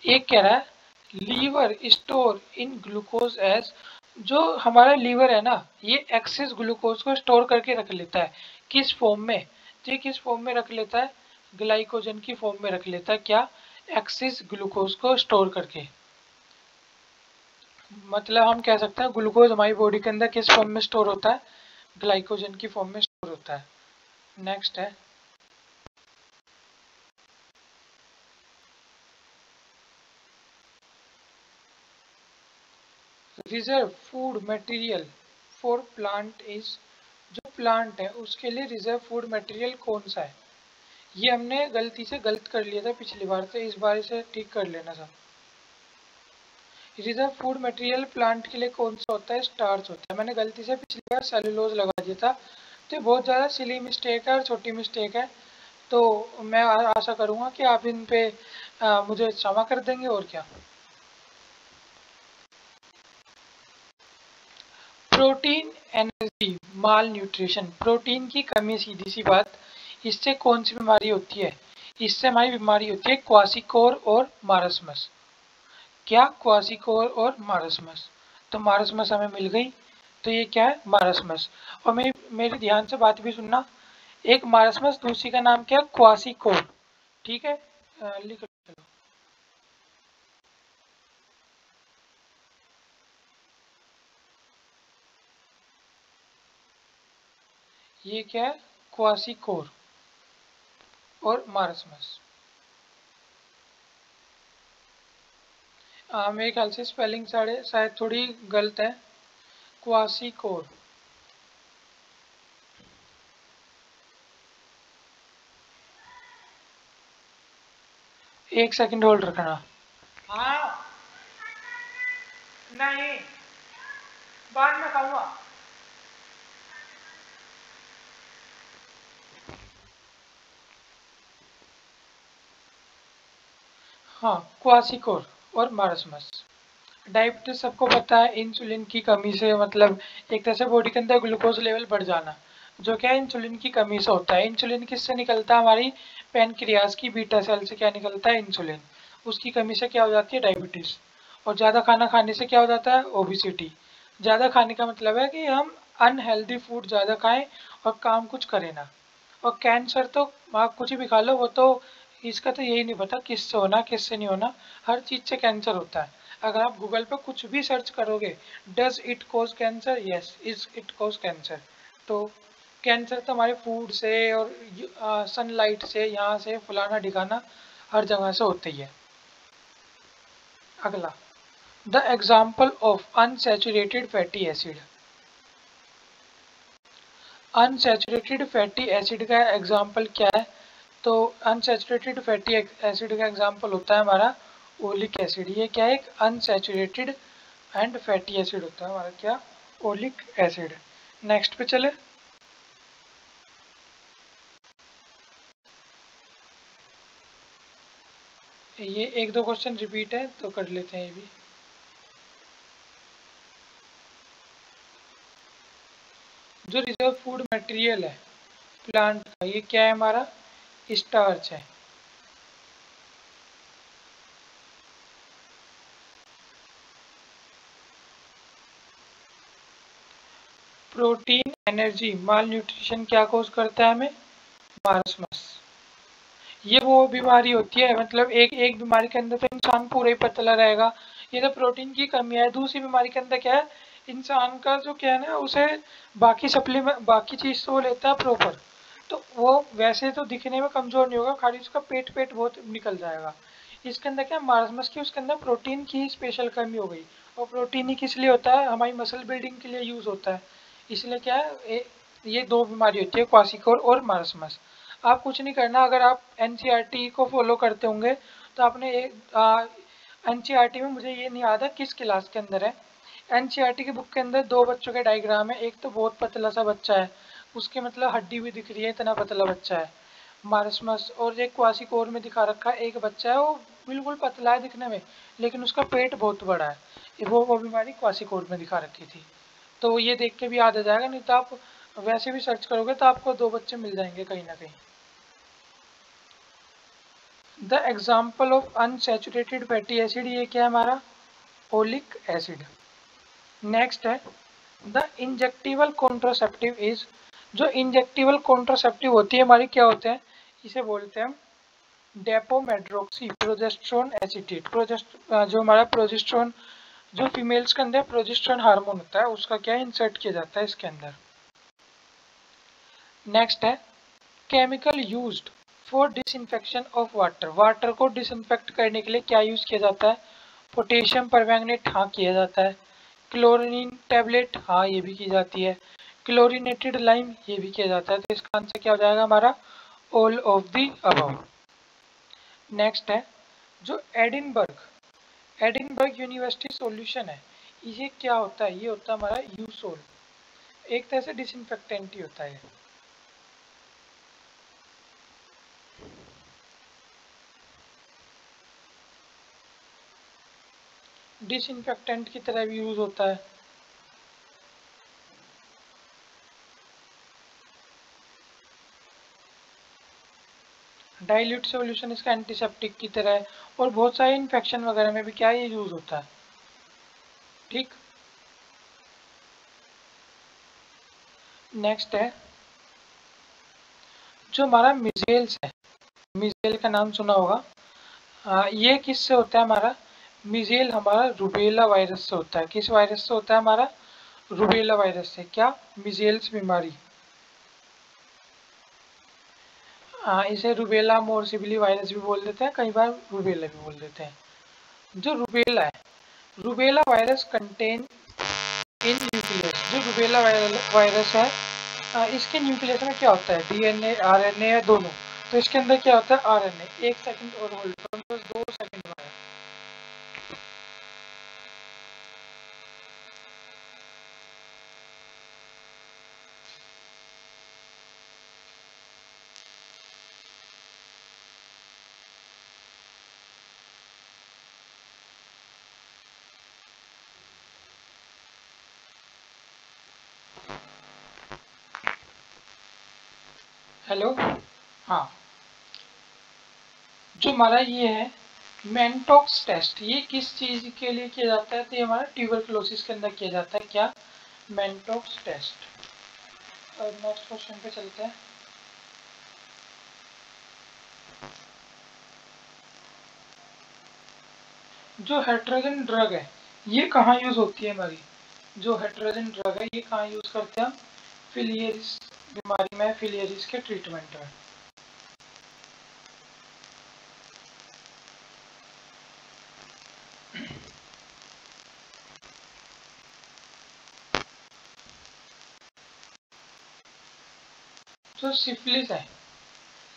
एक कह रहा है liver store in glucose as जो हमारा लीवर है ना, ये एक्सेस ग्लूकोज को स्टोर करके रख लेता है। किस फॉर्म में? ये किस फॉर्म में रख लेता है? ग्लाइकोजन की फॉर्म में रख लेता है। क्या? एक्सिस ग्लूकोज को स्टोर करके। मतलब हम कह सकते हैं ग्लूकोज हमारी बॉडी के अंदर किस फॉर्म में स्टोर होता है? ग्लाइकोजन की फॉर्म में स्टोर होता है। नेक्स्ट है। Reserve food material for plant is जो प्लांट है, उसके लिए रिज़र्व फ़ूड मटेरियल कौन सा है? ये हमने गलती से गलत कर लिया था पिछली बार से इस बार से ठीक कर लेना था। रिज़र्व फ़ूड मटेरियल प्लांट के लिए कौन सा होता है? स्टार्च होता है। मैंने गलती से पिछली बार सेलुलोज लगा दिया था। तो बहुत ज़्यादा सिली मिस्टेक है और छोटी मिस्टेक है। तो मैं आशा करूँगा कि आप इन पे आ, मुझे क्षमा कर देंगे और क्या। Protein energy malnutrition protein की कमी सीधी सी बात। इससे कौन सी बीमारी होती है? इससे हमारी बीमारी होती है क्वासिकोर और मारसमस। क्या क्वासिकोर और मारसमस? तो मारसमस हमें मिल गई। तो ये क्या है? मारसमस। और मेरी मेरे ध्यान से बात भी सुनना। एक मारसमस, दूसरी का नाम क्या? है क्वासिकोर। ठीक है? लिख ये क्या है? क्वासिकोर। और मारसमस मेरे ख्याल से स्पेलिंग साढ़े शायद थोड़ी गलत है। क्वासी कोर एक सेकंड होल्ड रखना। हाँ। नहीं। बाद में खाऊँगा हाँ क्वासिकोर और मारसमस। डायबिटीज़ सबको पता है, इंसुलिन की कमी से मतलब एक तरह से बॉडी के अंदर ग्लूकोज लेवल बढ़ जाना, जो क्या इंसुलिन की कमी से होता है। इंसुलिन किससे निकलता है? हमारी पेनक्रियाज की बीटा सेल से क्या निकलता है? इंसुलिन। उसकी कमी से क्या हो जाती है? डायबिटीज़। और ज़्यादा खाना खाने से क्या हो जाता है? ओबिसिटी ज़्यादा खाने का मतलब है कि हम अनहेल्दी फ़ूड ज़्यादा खाएँ और काम कुछ करें ना। और कैंसर तो आप कुछ भी खा लो, वो तो इसका तो यही नहीं पता, किससे होना, किससे नहीं होना, हर चीज़ से कैंसर होता है। अगर आप गूगल पर कुछ भी सर्च करोगे does it cause cancer yes is it cause cancer तो कैंसर तो हमारे फ़ूड से और सनलाइट से, यहाँ से फुलाना, ढिकाना हर जगह से होता ही अगला the example of unsaturated fatty acid unsaturated fatty acid का एग्ज़ाम्पल क्या है? तो अनसेचुरेटेड फैटी एसिड का एग्ज़ाम्पल होता है हमारा ओलिक एसिड ये क्या है एक अनसेचुरेटेड एंड फैटी एसिड होता है हमारा, क्या? ओलिक एसिड नेक्स्ट पे चले। ये एक दो क्वेश्चन रिपीट है तो कर लेते हैं ये भी। जो रिज़र्व फ़ूड मटेरियल है प्लांट का, ये क्या है हमारा? स्टार्च है। प्रोटीन, एनर्जी माल न्यूट्रिशन क्या कोज करता है हमें? मारसमस ये वो बीमारी होती है मतलब एक एक बीमारी के अंदर तो इंसान पूरा ही पतला रहेगा। ये तो प्रोटीन की कमी है। दूसरी बीमारी के अंदर क्या है? इंसान का जो क्या है ना, उसे बाकी सप्लीमेंट बाकी चीज़ तो वो लेता है प्रॉपर तो वो वैसे तो दिखने में कमज़ोर नहीं होगा, खाली उसका पेट पेट बहुत निकल जाएगा। इसके अंदर क्या मार्समस की उसके अंदर प्रोटीन की स्पेशल कमी हो गई। और प्रोटीन ही किस लिए होता है? हमारी मसल बिल्डिंग के लिए यूज़ होता है। इसलिए क्या है ये दो बीमारी होती है क्वासिकोर और मार्समस आप कुछ नहीं करना, अगर आप एन e को फॉलो करते होंगे तो आपने एक एन e में मुझे ये नहीं याद है किस क्लास के अंदर है। एन की बुक के अंदर दो बच्चों के डायग्राम है। एक तो बहुत पतला सा बच्चा है। उसके मतलब हड्डी भी दिख रही है, इतना पतला बच्चा है। मारसमस, और एक क्वासिकोर में दिखा रखा है, एक बच्चा है, वो बिल्कुल पतला है दिखने में, लेकिन उसका पेट बहुत बड़ा है। वो वो बीमारी क्वासिकोर में दिखा रखी थी। तो ये देख के भी याद आ जाएगा, नहीं तो आप वैसे भी सर्च करोगे तो आपको दो बच्चे मिल जाएँगे कहीं ना कहीं। The example of unsaturated fatty acid ये क्या है हमारा? ओलिक एसिड नेक्स्ट है द इंजेक्टिवल कॉन्ट्रोसेप्टिव इज़ जो इंजेक्टिवल कॉन्ट्रोसेप्टिव होती है, हमारी क्या होते हैं? इसे बोलते हैं डेपोमेड्रोक्सी प्रोजेस्ट्रोन एसिटेट प्रोजेस्ट जो हमारा प्रोजेस्ट्रोन जो फीमेल्स के अंदर प्रोजेस्ट्रोन हार्मोन होता है, उसका क्या इंसर्ट किया जाता है इसके अंदर? नेक्स्ट है chemical use for disinfection of water water को डिसइंफेक्ट करने के लिए क्या यूज़ किया जाता है? पोटेशियम परमैंगनेट हाँ किया जाता है। क्लोरिन टेबलेट हाँ ये भी की जाती है। क्लोरिनेटेड लाइम ये भी किया जाता है। तो इसका आंसर क्या हो जाएगा हमारा? All of the above next है, जो एडिनबर्ग एडिनबर्ग यूनिवर्सिटी सॉल्यूशन है, ये क्या होता है? ये होता है हमारा यूसोल एक तरह से डिसइंफेक्टेंट ही होता है। डिसइंफेक्टेंट की तरह भी यूज़ होता है। डाइल्यूट सोल्यूशन इसका एंटीसेप्टिक की तरह है और बहुत सारे इन्फेक्शन वगैरह में भी क्या ये यूज़ होता है? ठीक? नेक्स्ट है। जो हमारा मिजेल्स है मिजेल का नाम सुना होगा। आ, ये किससे होता है हमारा? मिजेल हमारा रुबेला वायरस से होता है। किस वायरस से होता है हमारा? रुबेला वायरस से। क्या? मिजेल्स बीमारी आ, इसे रूबेला मोरसिबली वायरस भी बोल देते हैं, कई बार रूबेला भी बोल देते हैं। जो रूबेला है rubella virus contain in nucleus जो रूबेला वायरस है इसके न्यूक्लियस में क्या होता है? डीएनए आरएनए है, दोनों। तो इसके अंदर क्या होता है? आरएनए एक सेकंड और होल्ड दो सेकंड में हेलो हाँ जो हमारा ये है मेंटॉक्स टेस्ट ये किस चीज़ के लिए किया जाता है? तो ये हमारा ट्यूबरक्लोसिस के अंदर किया जाता है, क्या? मेंटॉक्स टेस्ट और नेक्स्ट क्वेश्चन पे चलते हैं। जो हेट्रोजन ड्रग है, ये कहाँ यूज़ होती है हमारी? जो हेट्रोजन ड्रग है, ये कहाँ यूज़ करते हैं हम? फिलियरिस बीमारी में फिलियरिस के ट्रीटमेंट में। सिफिलिस है।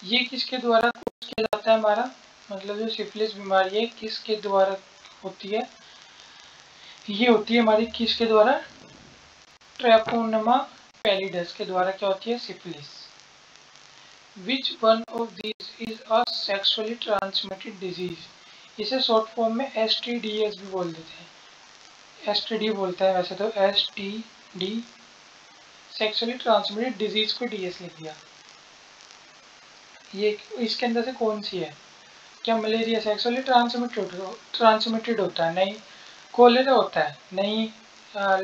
ये किसके द्वारा किया जाता है हमारा? मतलब जो सिफिलिस बीमारी है, किसके द्वारा होती है? ये होती है हमारी किसके द्वारा? ट्रेपोनमा पैलिडस के द्वारा क्या होती है? Syphilis which one of this is a sexually transmitted disease इसे शॉर्ट फॉर्म में एस टी डी एस भी बोल देते हैं। एस टी डी बोलते हैं वैसे तो। S T D sexually transmitted disease को डी एस लिख दिया। ये इसके अंदर से कौन सी है? क्या मलेरिया सेक्सुअली ट्रांसमिटेड ट्रांसमिटेड होता है? नहीं. कोलेरा होता है? नहीं.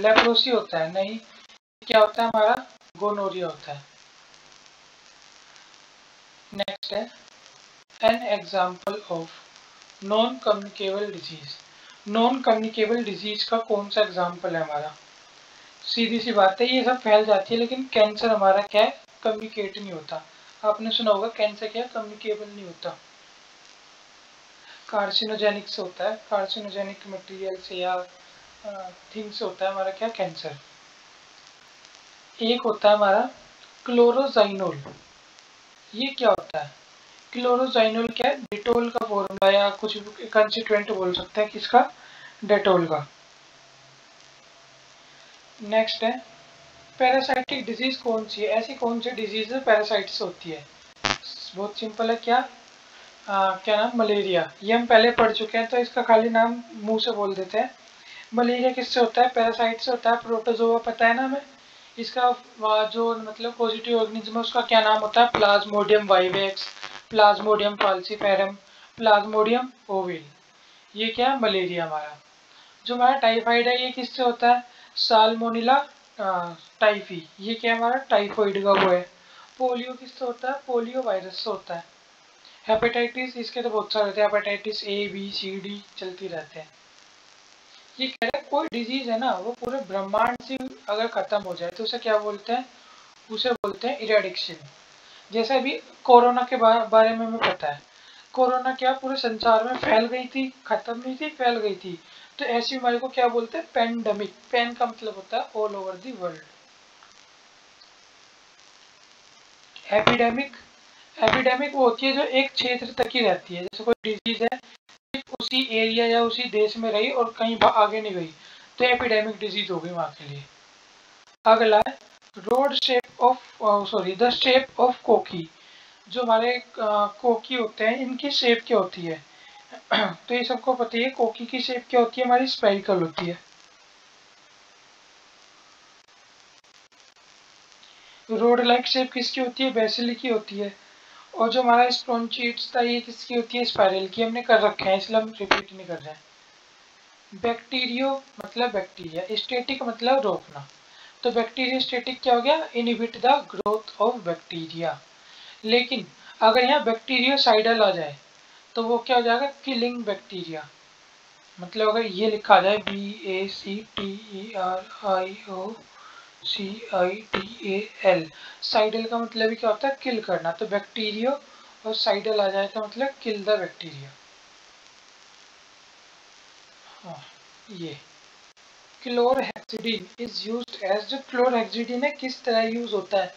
लेप्रोसी होता है? नहीं. क्या होता है? हमारा गोनोरिया होता है. नेक्स्ट है. An example of non communicable disease non communicable disease का कौन सा एग्ज़ाम्पल है हमारा? सीधी सी बात है, ये सब फैल जाती है, लेकिन कैंसर हमारा क्या है? कम्युनिकेट नहीं होता. आपने सुना होगा, कैंसर क्या कम्युनिकेबल नहीं होता। कार्सिनोजेनिक से होता है। कार्सिनोजेनिक मटेरियल से या थिंग्स से होता है हमारा क्या? कैंसर एक होता है हमारा क्लोरोजाइनोल ये क्या होता है? क्लोरोजाइनोल क्या है? डिटोल का फॉर्मूला या कुछ कंस्टिट्यूएंट बोल सकते हैं किसका? डेटोल का। नेक्स्ट है। पैरासाइटिक डिज़ीज़ कौन सी है? ऐसी कौन सी डिज़ीज़ पैरासाइट से होती है? बहुत सिंपल है क्या? आ, क्या नाम? मलेरिया ये हम पहले पढ़ चुके हैं तो इसका खाली नाम मुँह से बोल देते हैं। मलेरिया किससे होता है? पैरासाइट से होता है। प्रोटोजोआ पता है ना हमें? इसका जो मतलब पॉजिटिव ऑर्गेनिज्म है उसका क्या नाम होता है? Plasmodium vivax plasmodium falciparum plasmodium ovale ये क्या? मलेरिया हमारा। जो हमारा टाइफाइड है ये किससे होता है? सालमोनिला टाइफी ये क्या हमारा? टाइफॉइड का वो है। पोलियो किससे होता है? पोलियो वायरस से होता है। हेपेटाइटिस इसके तो बहुत सारे हैं। Hepatitis A B C D चलती रहते हैं। ये कह रहे कोई डिज़ीज़ है ना, वो पूरे ब्रह्मांड से अगर खत्म हो जाए तो उसे क्या बोलते हैं? उसे बोलते हैं इरेडिक्शन जैसे अभी कोरोना के बारे में हमें पता है। कोरोना क्या पूरे संसार में फैल गई थी, खत्म नहीं थी, फैल गई थी। तो ऐसी बीमारी को क्या बोलते हैं? पेंडेमिक पेन का मतलब होता है all over the world epidemic epidemic वो होती है जो एक क्षेत्र तक ही रहती है। जैसे कोई डिज़ीज़ है उसी एरिया या उसी देश में रही और कहीं आगे नहीं गई तो एपिडेमिक डिज़ीज़ होगी वहाँ के लिए। अगला rod shape of sorry the shape of cocci. जो हमारे कोकी होते हैं, इनकी शेप क्या होती है? तो ये सबको पता है कोकी की शेप क्या होती है, हमारी स्पेरिकल होती है। रोड लाइक शेप किसकी होती है? बेसिली की होती है। और जो हमारा स्प्रोनचीट्स था, ये किसकी होती है? स्पायरल की। हमने कर रखे हैं, इसलिए हम रिपीट नहीं कर रहे हैं। बैक्टीरियो मतलब बैक्टीरिया स्टेटिक मतलब रोकना। तो बैक्टीरिया स्टेटिक क्या हो गया? Inhibit the growth of bacteria लेकिन अगर यहाँ बैक्टीरिया साइडल आ जाए तो वो क्या हो जाएगा? किलिंग बैक्टीरिया मतलब अगर ये लिखा जाए B A C T E R I O C I T A L cidal का मतलब क्या होता है? किल करना. तो बैक्टीरियो और साइडल आ जाए तो मतलब किल द बैक्टीरिया हाँ ये. क्लोरहेक्सिडिन इज़ यूज़ एज जो क्लोरहेक्सिडिन है. किस तरह यूज़ होता है?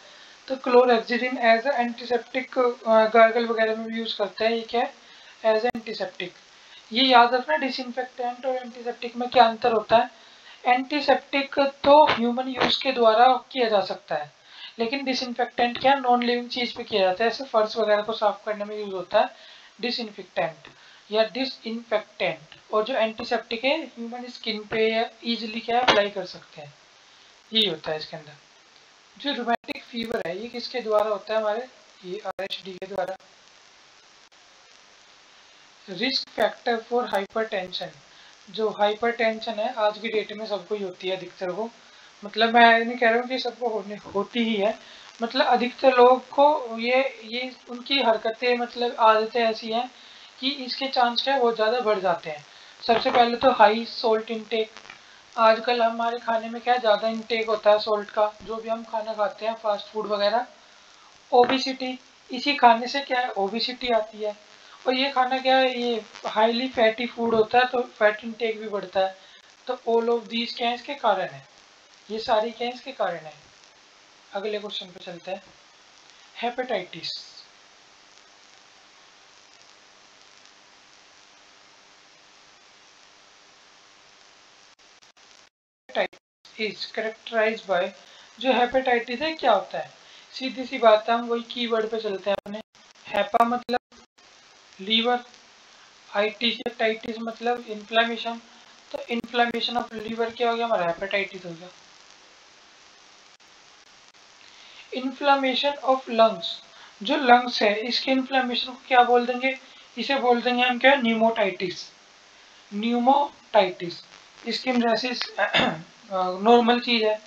तो क्लोरहेक्सिडिन एज एंटीसेप्टिक गार्गल वगैरह में भी यूज़ करते हैं. ये क्या है? एज एंटीसेप्टिक ये याद रखना डिसइंफेक्टेंट और एंटीसेप्टिक में क्या अंतर होता है? एंटीसेप्टिक तो ह्यूमन यूज़ के द्वारा किया जा सकता है, लेकिन डिसइंफेक्टेंट क्या नॉन लिविंग चीज़ पे किया जाता है? जैसे फर्श वगैरह को साफ़ करने में यूज़ होता है डिसइंफेक्टेंट या डिसइंफेक्टेंट और जो एंटीसेप्टिक है ह्यूमन स्किन पे या इजिली क्या अप्लाई कर सकते हैं। यही होता है इसके अंदर। जो रोमैटिक फीवर है, ये किसके द्वारा होता है हमारे? ये आर के द्वारा। रिस्क फैक्टर फॉर हाइपरटेंशन जो हाइपरटेंशन है, आज की डेट में सबको ही होती है अधिकतर को मतलब मैं नहीं कह रहा हूँ कि सबको होने, होती ही है। मतलब अधिकतर लोग को ये ये उनकी हरकतें मतलब आदतें ऐसी हैं कि इसके चांस क्या बहुत ज़्यादा बढ़ जाते हैं। सबसे पहले तो हाई सोल्ट इनटेक आजकल हमारे खाने में क्या ज़्यादा इनटेक होता है सोल्ट का। जो भी हम खाना खाते हैं फास्ट फ़ूड वगैरह। ओबिसिटी इसी खाने से क्या है ओबिसिटी आती है। और ये खाना क्या है, ये हाईली फैटी फ़ूड होता है तो फैट इनटेक भी बढ़ता है। तो ऑल ऑफ़ दीज क्या इसके कारण है। ये सारी क्या इसके कारण है। अगले क्वेश्चन पे चलते हैं। हेपेटाइटिस इज़ करेक्टराइज बाय जो हेपेटाइटिस है, क्या होता है? सीधी सी बात है, हम वही कीवर्ड पे चलते हैं अपने। हेपा मतलब लीवर आइटिस मतलब इन्फ्लामेशन तो इन्फ्लामेशन ऑफ़ लीवर क्या हो गया? हमारा हेपेटाइटिस हो गया। इन्फ्लामेशन ऑफ़ लंग्स जो लंग्स है इसके इन्फ्लामेशन को क्या बोल देंगे? इसे बोल देंगे हम क्या? Pneumonitis pneumonitis skin rashes normal चीज़ है।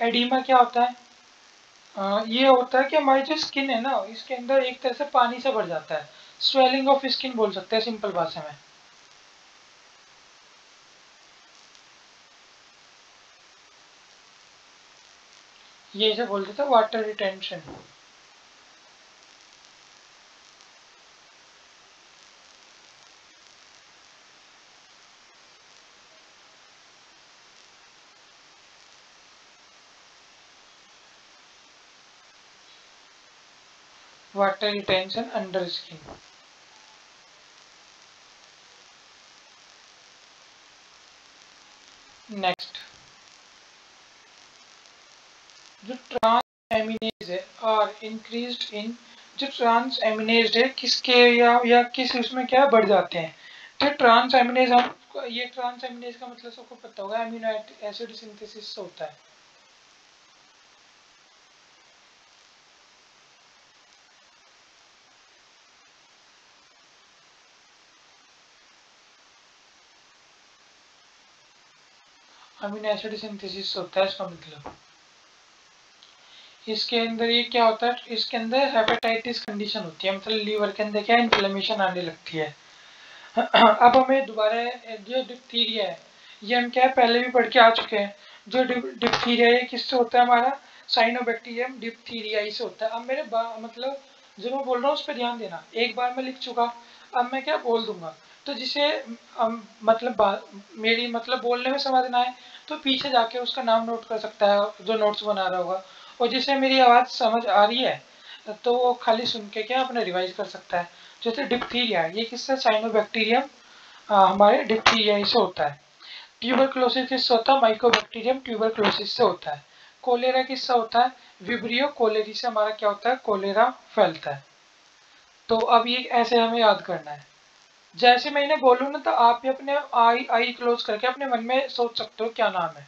एडिमा क्या होता है? आ, ये होता है कि हमारी जो स्किन है ना इसके अंदर एक तरह से पानी से भर जाता है। स्वेलिंग ऑफ़ स्किन बोल सकते हैं सिंपल भाषा में। ये इसे बोलते थे water retention water retention under skin next. जो ट्रांस एमिनेज है और इंक्रीज इन जो ट्रांस एमिनेज है, किसके या या किस, उसमें क्या बढ़ जाते हैं? तो ट्रांस एमिनेज हम, ये ट्रांस एमिनेज का मतलब सबको पता होगा एमिनो एसिड सिंथेसिस से होता है। अमीनो एसिड सिंथेसिस होता है इसका मतलब। इसके अंदर ये क्या होता है? इसके अंदर हेपेटाइटिस कंडीशन होती है। मतलब लीवर के अंदर क्या इन्फ्लेमेशन आने लगती है। अब हमें दोबारा, जो डिप्थीरिया है, ये हम क्या पहले भी पढ़ के आ चुके हैं। जो डिप्थीरिया ये किससे होता है हमारा? साइनोबैक्टीरियम डिप्थीरिया से होता है। अब मेरे मतलब जो मैं बोल रहा हूँ उस पर ध्यान देना। एक बार मैं लिख चुका। अब मैं क्या बोल दूँगा? तो जिसे मतलब मेरी मतलब बोलने में समझ ना आए। तो पीछे जाके उसका नाम नोट कर सकता है, जो नोट्स बना रहा होगा। और जिसे मेरी आवाज़ समझ आ रही है तो वो खाली सुन के क्या अपने रिवाइज कर सकता है? जैसे डिप्थीरिया ये किससे? साइनोबैक्टीरियम हमारे डिप्थीरिया से होता है। ट्यूबरक्लोसिस किससे होता है? माइकोबैक्टीरियम ट्यूबरक्लोसिस से होता है। कोलेरा किससे होता है? विब्रियो कोलेरी से। हमारा क्या होता है? कोलेरा फैलता है। तो अब ये ऐसे हमें याद करना है। जैसे मैं इन्हें बोलूँ ना तो आप भी अपने आई आई क्लोज करके अपने मन में सोच सकते हो क्या नाम है।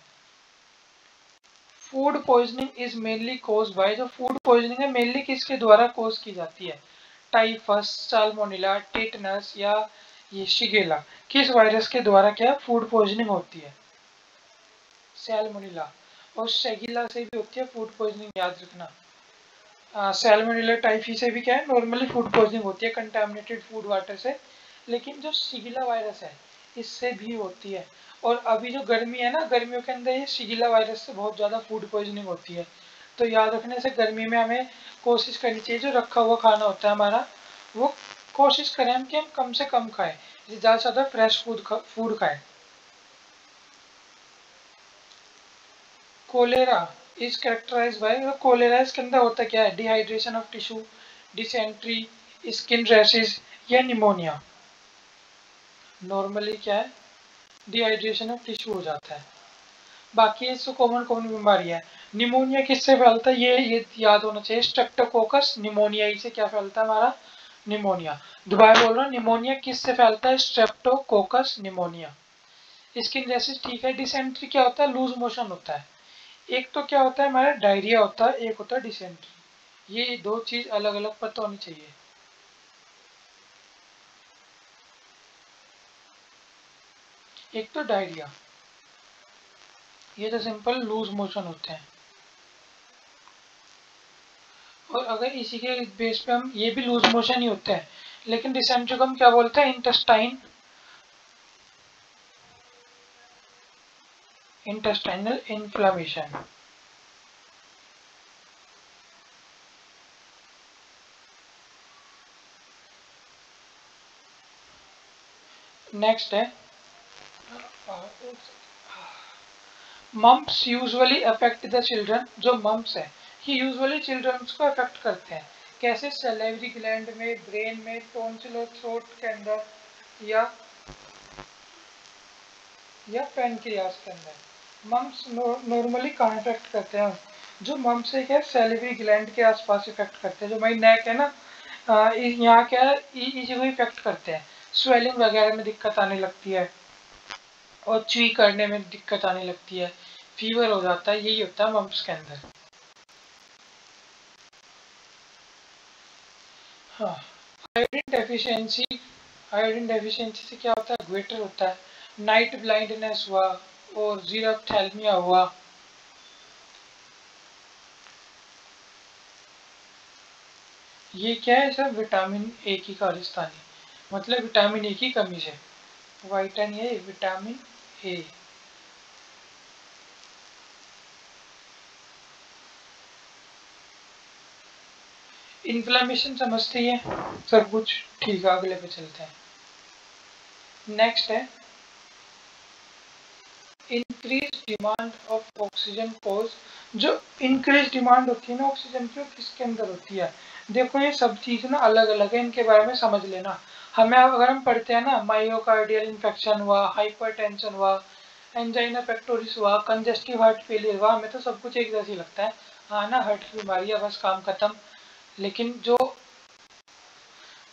Food poisoning is mainly cause by जो फ़ूड पॉइजनिंग है मेनली किसके द्वारा कोज की जाती है? टाइफस साल्मोनिला टेटनस या ये शिगेला। किस वायरस के द्वारा क्या फ़ूड पॉइजनिंग होती है? सैलमोनिला और शेगिला से भी होती है फ़ूड पॉइजनिंग याद रखना। सैलमोनिला टाइफी से भी क्या है नॉर्मली फ़ूड पॉइजनिंग होती है कंटामिनेटेड फ़ूड वाटर से। लेकिन जो शिगिला वायरस है, इससे भी होती है। और अभी जो गर्मी है ना, गर्मियों के अंदर ये शिगिला वायरस से बहुत ज़्यादा फ़ूड पॉइजनिंग होती है। तो याद रखने से गर्मी में हमें कोशिश करनी चाहिए, जो रखा हुआ खाना होता है हमारा, वो कोशिश करें हम कि हम कम से कम खाएँ। ज़्यादा से ज़्यादा फ्रेश फ़ूड फ़ूड खाएँ। Cholera is characterise by cholera इसके अंदर होता क्या है? Dehydration of tissue dysentery skin rashes या निमोनिया नॉर्मली क्या है? डिहाइड्रेशन ऑफ़ टिश्यू हो जाता है। बाकी इससे कॉमन कॉमन बीमारी है? निमोनिया किससे फैलता है? ये ये याद होना चाहिए। स्ट्रेप्टोकोकस निमोनिया से क्या फैलता है हमारा? निमोनिया दोबारा बोल रहा हूँ निमोनिया किससे फैलता है? स्ट्रेप्टोकोकस निमोनिया स्किन जैसे ठीक है। डिसेंट्री क्या होता है? लूज मोशन होता है। एक तो क्या होता है? हमारा डायरिया होता है, एक होता है डिसेंट्री ये दो चीज़ अलग अलग पता होनी चाहिए। एक तो डायरिया। ये तो सिंपल लूज मोशन होते हैं। और अगर इसी के बेस पे हम, ये भी लूज मोशन ही होते हैं। लेकिन डिसेंट्री को हम क्या बोलते हैं? इंटेस्टाइन। Intestinal inflammation. नेक्स्ट है mumps usually affect the children जो मम्प्स है। ये यूजुअली चिल्ड्रंस को अफेक्ट करते हैं। कैसे? सेलेवरी ग्लैंड में ब्रेन में टोन्सिल और थ्रोट के अंदर या या पेनक्रियास के अंदर। मम्स नॉर्मली कहाँ इफ़ेक्ट करते हैं। जो मम्स है, क्या सेलिवरी ग्लैंड के आसपास इफ़ेक्ट करते हैं? जो हमारी नेक है ना यहाँ क्या है इफ़ेक्ट करते हैं। स्वेलिंग वगैरह में दिक्कत आने लगती है। और ची करने में दिक्कत आने लगती है। फीवर हो जाता है, यही होता है मम्स के अंदर। हाँ। आयोडीन डेफिशिएंसी आयोडीन डेफिशिएंसी से क्या होता है? ग्वेटर होता है। नाइट ब्लाइंडनेस हुआ और जीरोथैल्मिया हुआ। ये क्या है सर विटामिन ए की खालिस्तानी। मतलब विटामिन ए की कमी से। वाइटन ये विटामिन ए इन्फ्लामेशन समझते हैं? सब कुछ ठीक है, अगले पे चलते हैं। नेक्स्ट है। Increase demand of oxygen cause जो इंक्रीज डिमांड होती है ना ऑक्सीजन की किसके अंदर होती है? देखो ये सब चीज़ ना अलग अलग है, इनके बारे में समझ लेना। हमें अगर हम पढ़ते हैं ना माइयोकार्डियल इन्फेक्शन हुआ हाइपरटेंशन हुआ एंजाइना पेक्टोरिस हुआ कंजेस्टिव हार्ट फेलियर हुआ हमें तो सब कुछ एक जैसे लगता है। हाँ ना हार्ट की बीमारी है बस काम खत्म। लेकिन जो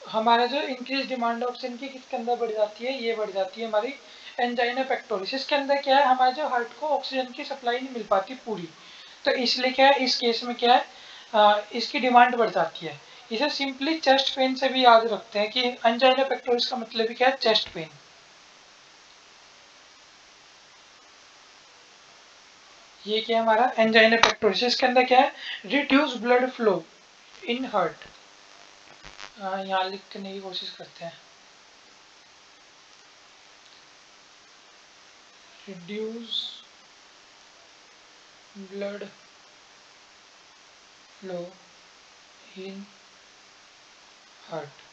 हमारा जो इंक्रीज डिमांड ऑक्सीजन की किसके अंदर बढ़ जाती है? ये बढ़ जाती है हमारी एंजाइना पेक्टोरिस इसके अंदर क्या है? हमारे जो हार्ट को ऑक्सीजन की सप्लाई नहीं मिल पाती पूरी। तो इसलिए क्या है? इस केस में क्या है? आ, इसकी डिमांड बढ़ जाती है। इसे सिंपली चेस्ट पेन से भी याद रखते हैं कि एंजाइना पेक्टोरिस का मतलब क्या है? चेस्ट पेन ये क्या हमारा? एंजाइना पेक्टोरिस इसके अंदर क्या है? Reduce blood flow in heart यहाँ लिखने की कोशिश करते हैं। Reduce blood flow in heart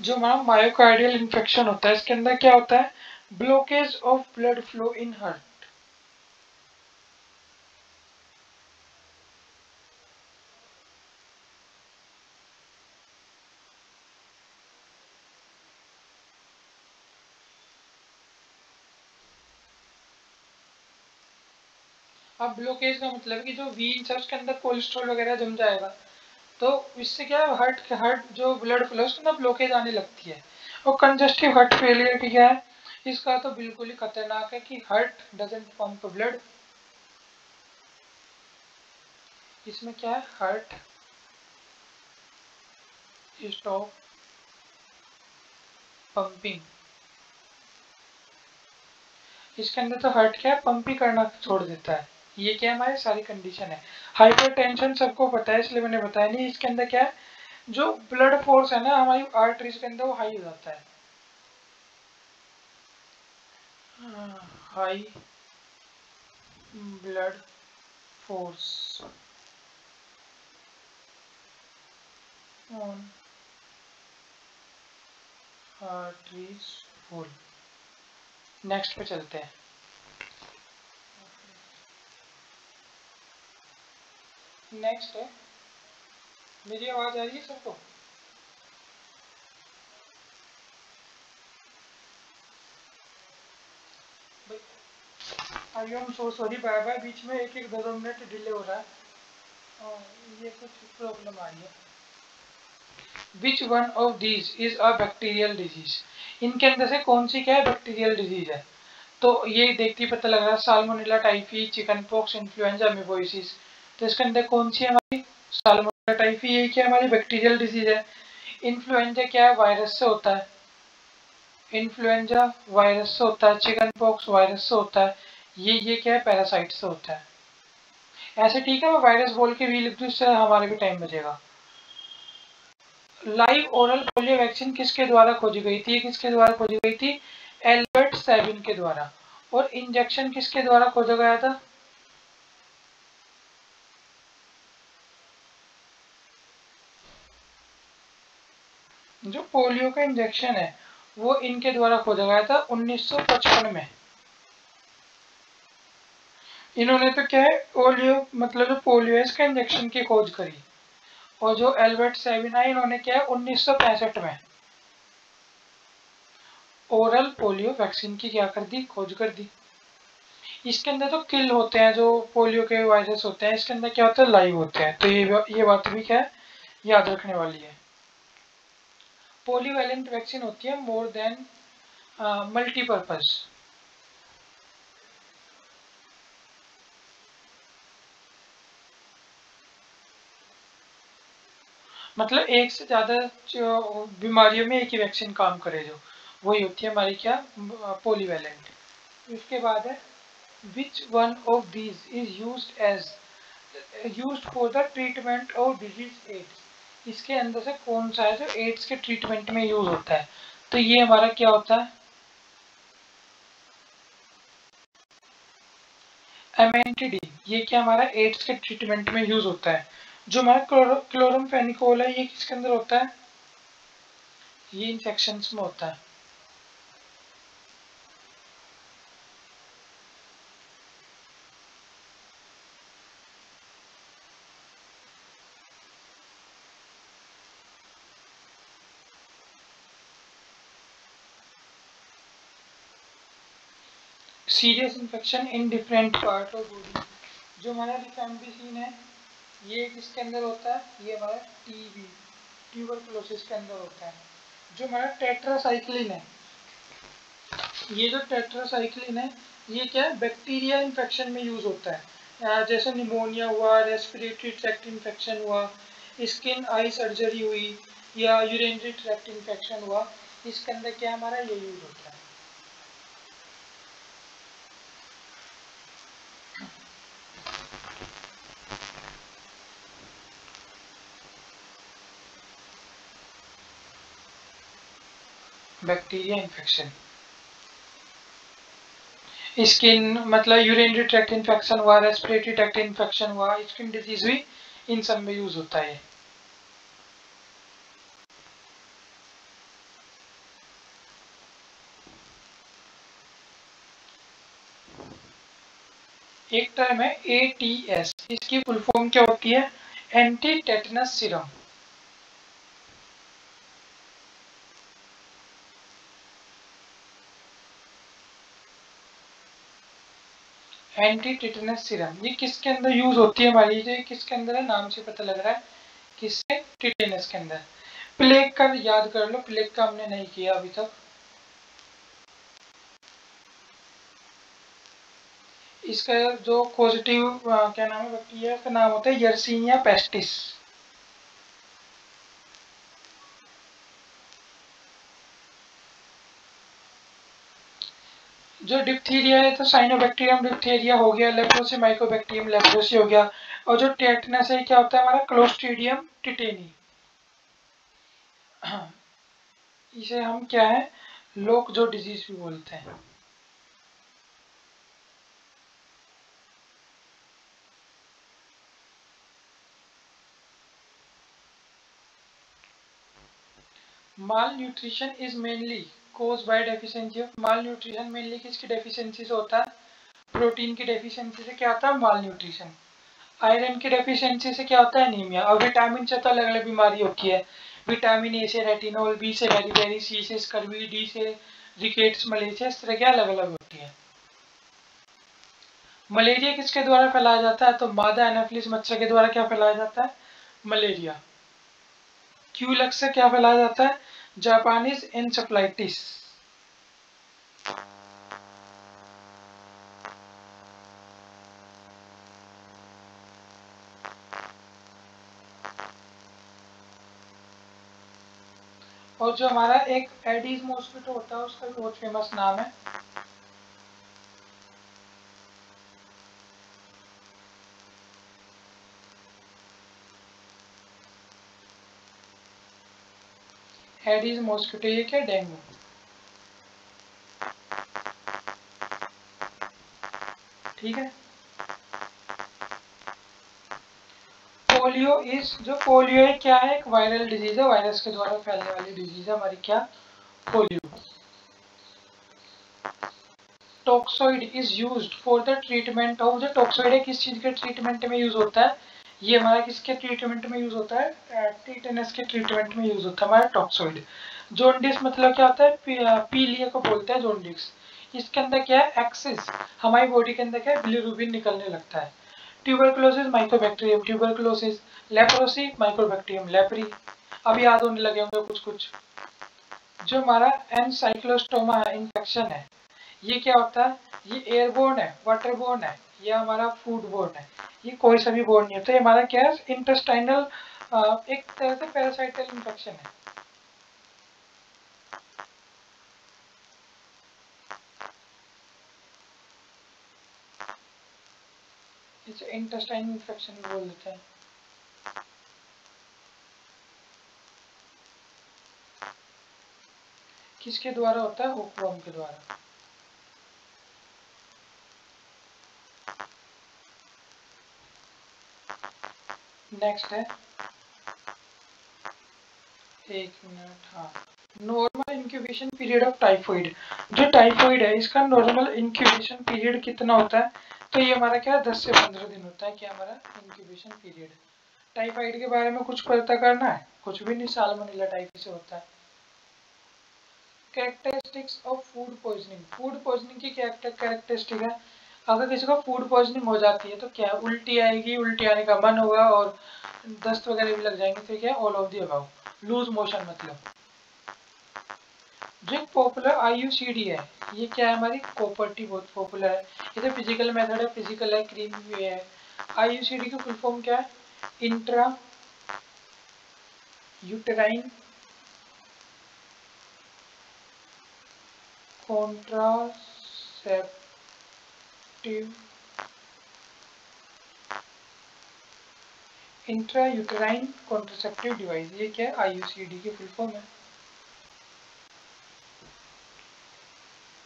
जो हमारा मायोकार्डियल इन्फेक्शन होता है, इसके अंदर क्या होता है? Blockage of blood flow in heart अब ब्लॉकेज का मतलब कि जो वीन्स है, उसके अंदर कोलेस्ट्रॉल वगैरह जम जाएगा। तो इससे क्या है हार्ट हार्ट जो ब्लड फ्लो उसके अंदर ब्लॉकेज आने लगती है। और कंजस्टिव हार्ट फेलियर भी क्या है। इसका तो बिल्कुल ही खतरनाक है कि हार्ट डजेंट पंप ब्लड इसमें क्या है हार्ट स्टॉप पंपिंग इसके अंदर तो हार्ट क्या है पंप ही करना छोड़ देता है। ये क्या हमारी सारी कंडीशन है। हाइपर टेंशन सबको पता है, इसलिए मैंने बताया नहीं। इसके अंदर क्या है? जो ब्लड फोर्स है ना, हमारी आर्टरीज के अंदर वो हाई हो जाता है। High blood force on trees full next पे चलते हैं। नेक्स्ट है। मेरी आवाज़ आ रही है सबको? I am so sorry bye bye बीच में एक एक दो दो मिनट डिले हो रहा है। ये कुछ प्रॉब्लम आ रही है। Which one of these is a bacterial disease इनके अंदर से कौन सी क्या है बैक्टीरियल डिज़ीज़ है? तो ये देखते पता लग रहा है salmonella typhi chicken pox influenza amoebiasis तो इसके अंदर कौन सी है हमारी साल्मोनेला टाइफी ये क्या हमारी बैक्टीरियल डिज़ीज़ है? इन्फ्लुएंजा क्या है? वायरस से होता है। इन्फ्लुएंजा वायरस से होता है चिकन पॉक्स वायरस से होता है, ये ये क्या है? पैरासाइट से होता है। ऐसे ठीक है, मैं वायरस बोल के भी लिख दू इससे हमारे भी टाइम बचेगा। लाइव ओरल पोलियो वैक्सीन किसके द्वारा खोजी गई थी? किसके द्वारा खोजी गई थी? एल्बर्ट सेविन के द्वारा। और इंजेक्शन किसके द्वारा खोजा गया था? जो पोलियो का इंजेक्शन है, वो इनके द्वारा खोजा गया था 1955 में। इन्होंने तो क्या है, पोलियो मतलब जो पोलियो है, इसका इंजेक्शन की खोज करी। और जो एल्बर्ट सेविना इन्होंने क्या है उन्नीस सौ पैंसठ में। ओरल पोलियो वैक्सीन की क्या कर दी, खोज कर दी। इसके अंदर तो किल होते हैं, जो पोलियो के वायरस होते हैं, इसके अंदर क्या होता है, लाइव होते हैं। तो ये ये बात भी क्या है, याद रखने वाली है। पोलियोवैलेंट वैक्सीन होती है मोर देन मल्टीपर्पज मतलब एक से ज़्यादा बीमारियों में एक ही वैक्सीन काम करे जो। वही होती है हमारी क्या पोलीवेलेंट इसके बाद है which one of these is use as use for the treatment of disease AIDS इसके अंदर से कौन सा है जो एड्स के ट्रीटमेंट में यूज़ होता है? तो ये हमारा क्या होता है? एमएनटीडी ये क्या हमारा एड्स के ट्रीटमेंट में यूज़ होता है? जो हमारा क्लोरम फेनिकोल है, ये किसके अंदर होता है? ये इंफेक्शन में होता है। Serious infection in different part of body जो हमारा रिफेम्बिसिन है, ये किसके अंदर होता है? ये हमारा टीबी ट्यूबरकुलोसिस के अंदर होता है। जो हमारा टेट्रासाइक्लिन है, ये जो टेट्रासाइक्लिन है, ये क्या है? बैक्टीरिया इन्फेक्शन में यूज़ होता है। जैसे निमोनिया हुआ रेस्पिरेटरी ट्रैक्ट इन्फेक्शन हुआ स्किन आई सर्जरी हुई, या यूरिनरी ट्रैक्ट इन्फेक्शन हुआ, इसके अंदर क्या हमारा ये यूज़ होता है। बैक्टीरिया इन्फेक्शन स्किन मतलब यूरिनरी ट्रैक्ट इन्फेक्शन हुआ रेस्पिरेटरी ट्रैक्ट इन्फेक्शन हुआ स्किन डिज़ीज़ हुई इन सब में यूज़ होता है। एक टर्म है ए टी एस इसकी फुल फॉर्म क्या होती है? Anti tetanus serum anti tetanus serum ये किसके अंदर यूज़ होती है मान लीजिए किसके अंदर है? नाम से पता लग रहा है किससे? टिटेनस के अंदर। प्लेग का याद कर लो। प्लेग का हमने नहीं किया अभी तक। इसका जो पॉजिटिव क्या नाम है? बैक्टीरिया का नाम होता है यर्सिनिया पेस्टिस जो डिप्थीरिया है तो साइनोबैक्टीरियम डिप्थीरिया हो गया लेप्रोसी माइकोबैक्टीरियम लेप्रोसी हो गया। और जो टेटनस है, क्या होता है हमारा? क्लोस्ट्रीडियम टिटेनी हाँ। इसे हम क्या है? लोग जो डिज़ीज़ भी बोलते हैं। Malnutrition is mainly cause by deficiency of malnutrition mainly किसकी डेफिशिएंसी से होता है? प्रोटीन की डेफिशिएंसी से क्या होता है? माल न्यूट्रिशन आयरन की डेफिशिएंसी से क्या होता है? एनीमिया और विटामिन से तो अलग अलग बीमारी होती है। विटामिन ए से रेटिनोल बी से बेरी सी से स्कर्वी डी से रिकेट्स मलेरिया इस तरह अलग अलग होती है। मलेरिया किसके द्वारा फैलाया जाता है? तो मादा एनाफिलिस मच्छर के द्वारा क्या फैलाया जाता है? मलेरिया क्यूलक्स से क्या फैलाया जाता है? जापानीज इंसेफ्लाइटिस और जो हमारा एक एडीज मॉस्किटो होता है, उसका भी बहुत फ़ेमस नाम है। एडीज मॉस्किटो, ये क्या डेंगू ठीक है। पोलियो इस, जो पोलियो है, क्या है? एक वायरल डिज़ीज़ है, वायरस के द्वारा फैलने वाली डिज़ीज़ है, हमारी क्या? Polio. Toxoid is used for the treatment of, जो टॉक्सोइड है, किस चीज़ के ट्रीटमेंट में यूज़ होता है? ये हमारा किसके ट्रीटमेंट में यूज़ होता है? टीटेनस के ट्रीटमेंट में यूज़ होता है, हमारा टॉक्सोइड जोनडिस मतलब क्या होता है? पीलिया को बोलते हैं जोनडिस इसके अंदर क्या है? एक्सिस हमारी बॉडी के अंदर क्या है? बिलीरुबिन निकलने लगता है. Tuberculosis mycobacterium tuberculosis leprosy mycobacterium leprae अब याद होने लगे होंगे कुछ कुछ जो हमारा एनसाइक्लोस्टोमा इन्फेक्शन है, ये क्या होता है? ये एयरबोर्न है वाटरबोर्न है. ये हमारा फ़ूड बोर्न है। ये कोई सा भी बोर्न नहीं होता ये हमारा क्या है? इंटेस्टाइनल एक तरह से पैरासाइटल इन्फेक्शन है। इसे इंटेस्टाइन इन्फेक्शन बोल देते हैं। किसके द्वारा होता है? हुकवर्म के द्वारा। नेक्स्ट है। एक मिनट हाँ। Normal incubation period of typhoid जो टाइफॉइड है, इसका नॉर्मल इंक्यूबेशन पीरियड कितना होता है? तो ये हमारा क्या है? दस से पंद्रह दिन होता है क्या हमारा इंक्यूबेशन पीरियड टाइफाइड के बारे में कुछ पता करना है? कुछ भी नहीं सालमोनेला टाइफी से होता है। Characteristics of food poisoning food poisoning की क्या कैरेक्टरिस्टिक है? अगर किसी को फ़ूड पॉइजनिंग हो जाती है तो क्या उल्टी आएगी, उल्टी आने का मन होगा और दस्त वगैरह भी लग जाएँगे तो क्या all of the above loose motion मतलब। जो पॉपुलर आईयूसीडी है, ये क्या है हमारी? कॉपर्टी बहुत पॉपुलर है। ये तो फ़िज़िकल मेथड है फ़िज़िकल है क्रीम भी है। आई की फुल फॉर्म क्या है? Intrauterine contraceptive intrauterine contraceptive device ये क्या है? आईयूसीडी की फुल फॉर्म है।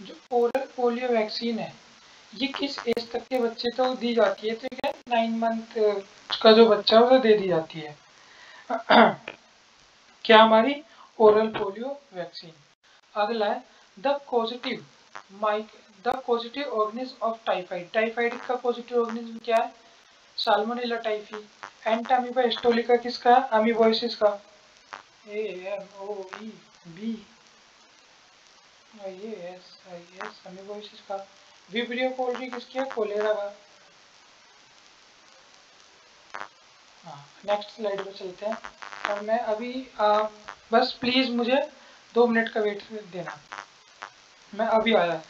जो ओरल पोलियो वैक्सीन है, ये किस एज तक के बच्चे तो दी जाती है? तो क्या नाइन मंथ का जो बच्चा है, उसे दे दी जाती है। क्या हमारी ओरल पोलियो वैक्सीन अगला है the positive mic the positive organism of typhoid. Typhoid का पॉजिटिव ऑर्गेनिज्म क्या है? Salmonella typhi. एंटामीबा एस्टोलिका किसका? अमीबोइसिस का। A M O E B I A S I A S amoebiasis का। Vibrio कोल्ड्री किसकी है? कोलेरा का। हाँ नेक्स्ट स्लाइड पे चलते हैं। और मैं अभी आ, बस प्लीज़ मुझे दो मिनट का वेट देना। मैं अभी आया।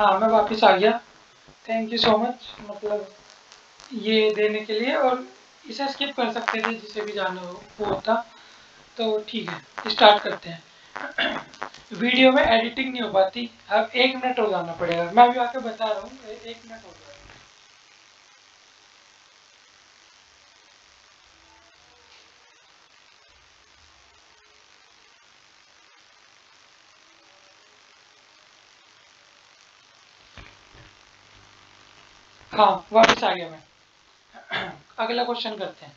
हाँ मैं वापस आ गया। थैंक यू सो मच मतलब ये देने के लिए और इसे स्किप कर सकते थे, जिसे भी जाना हो, वो होता। तो ठीक है स्टार्ट करते हैं। वीडियो में एडिटिंग नहीं हो पाती। अब एक मिनट हो जाना पड़ेगा। मैं अभी आके बता रहा हूँ एक मिनट हो जाएगा हाँ वापस आ गया मैं। अगला क्वेश्चन करते हैं।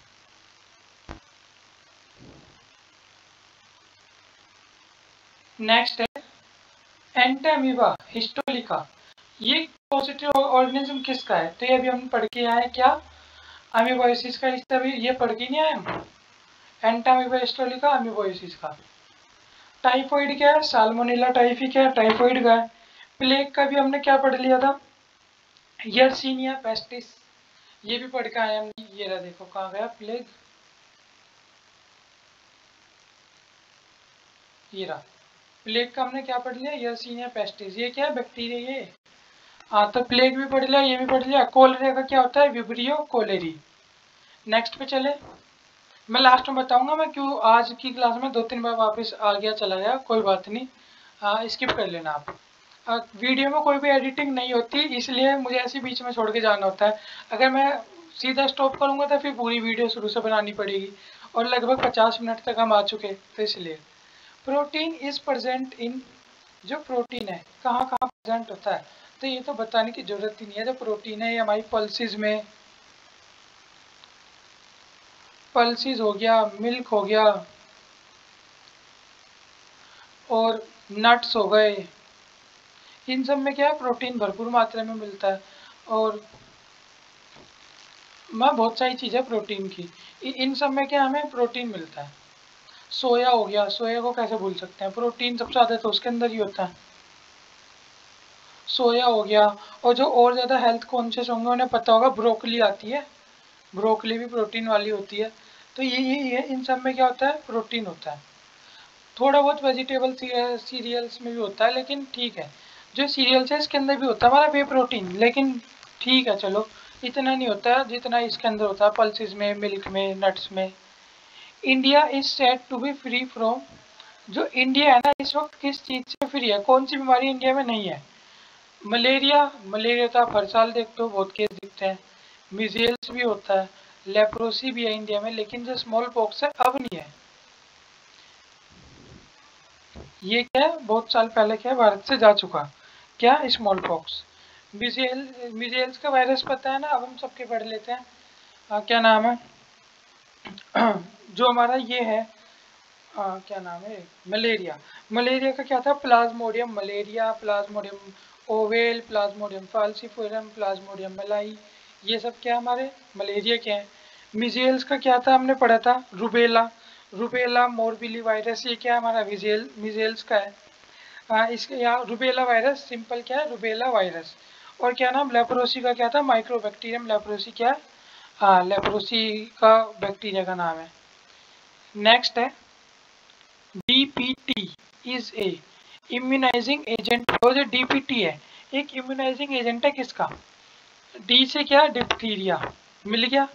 नेक्स्ट है एंटामीबा हिस्टोलिका ये पॉजिटिव ऑर्गेनिज्म किसका है? तो ये अभी हम पढ़ के आए क्या? अमीबोसिस का इससे अभी ये पढ़ के नहीं आए हम? एंटामीबा हिस्टोलिका अमीबोसिस का। टाइफॉइड क्या है? साल्मोनेला टाइफी क्या है? टाइफॉइड का है। प्लेग का भी हमने क्या पढ़ लिया था? Yersinia pestis. ये भी पढ़ के आए हम ये रहा देखो, कहाँ गया? प्लेग। ये रहा। प्लेग का हमने क्या पढ़ लिया? Yersinia pestis. ये क्या है? बैक्टीरिया ये? हाँ तो प्लेग भी पढ़ लिया, ये भी पढ़ लिया। कोलेरिया का क्या होता है? Vibrio cholerae. नेक्स्ट पे चले। मैं लास्ट में बताऊँगा, मैं क्यों आज की क्लास में दो तीन बार वापस आ गया, चला गया। कोई बात नहीं। स्किप कर लेना आप। वीडियो में कोई भी एडिटिंग नहीं होती, इसलिए मुझे ऐसे बीच में छोड़ के जाना होता है। अगर मैं सीधा स्टॉप करूँगा तो फिर पूरी वीडियो शुरू से बनानी पड़ेगी और लगभग पचास मिनट तक हम आ चुके तो इसलिए। प्रोटीन इज़ प्रजेंट इन, जो प्रोटीन है, कहाँ कहाँ प्रजेंट होता है तो ये तो बताने की ज़रूरत ही नहीं है, जो प्रोटीन है ये हमारी पल्सिस में। पल्सिस हो गया मिल्क हो गया, और नट्स हो गए। इन सब में क्या है? प्रोटीन भरपूर मात्रा में मिलता है। और मैं बहुत सारी चीज़ें प्रोटीन की। इन सब में क्या हमें प्रोटीन मिलता है। सोया हो गया। सोया को कैसे भूल सकते हैं? प्रोटीन सबसे ज़्यादा तो उसके अंदर ही होता है। सोया हो गया। और जो और ज़्यादा हेल्थ कॉन्शियस होंगे, उन्हें पता होगा, ब्रोकली आती है। ब्रोकली भी प्रोटीन वाली होती है। तो ये यही है इन सब में क्या होता है? प्रोटीन होता है। थोड़ा बहुत वेजिटेबल सीरियल्स में भी होता है, लेकिन ठीक है। जो सीरियल्स है, इसके अंदर भी होता है। हमारा वे प्रोटीन लेकिन ठीक है, चलो। इतना नहीं होता है जितना इसके अंदर होता है पल्सिस में मिल्क में नट्स में। India is said to be free from जो इंडिया है ना, इस वक्त किस चीज़ से फ्री है? कौन सी बीमारी इंडिया में नहीं है? मलेरिया मलेरिया तो आप हर साल देखते हो, बहुत केस दिखते हैं। मिजेल्स भी होता है लेप्रोसी भी है इंडिया में, लेकिन जो स्मॉल पॉक्स है, अब नहीं है। ये क्या है? बहुत साल पहले क्या है? भारत से जा चुका। क्या स्मॉल पॉक्स मिजेल मिजेल्स का वायरस पता है ना अब हम सबके पढ़ लेते हैं। आ, क्या नाम है? जो हमारा ये है आ, क्या नाम है? मलेरिया। मलेरिया का क्या था? Plasmodium malariae plasmodium ovale plasmodium falciparum plasmodium malariae ये सब क्या हमारे? मलेरिया के हैं। मिजेल्स का क्या था? हमने पढ़ा था रुबेला रुबेला मोरबिली वायरस ये क्या हमारा? विजेल मिजेल्स का है। इसके यहाँ रुबेला वायरस सिंपल क्या है? रुबेला वायरस और क्या नाम? लेप्रोसी का क्या था? माइक्रोबैक्टीरियम लेप्रोसी क्या? है हाँ लेप्रोसी का बैक्टीरिया का नाम है. नेक्स्ट है. DPT is a immunising agent और जो डीपीटी है, एक इम्यूनाइजिंग एजेंट है किसका? डी से क्या? डिप्थीरिया मिल गया?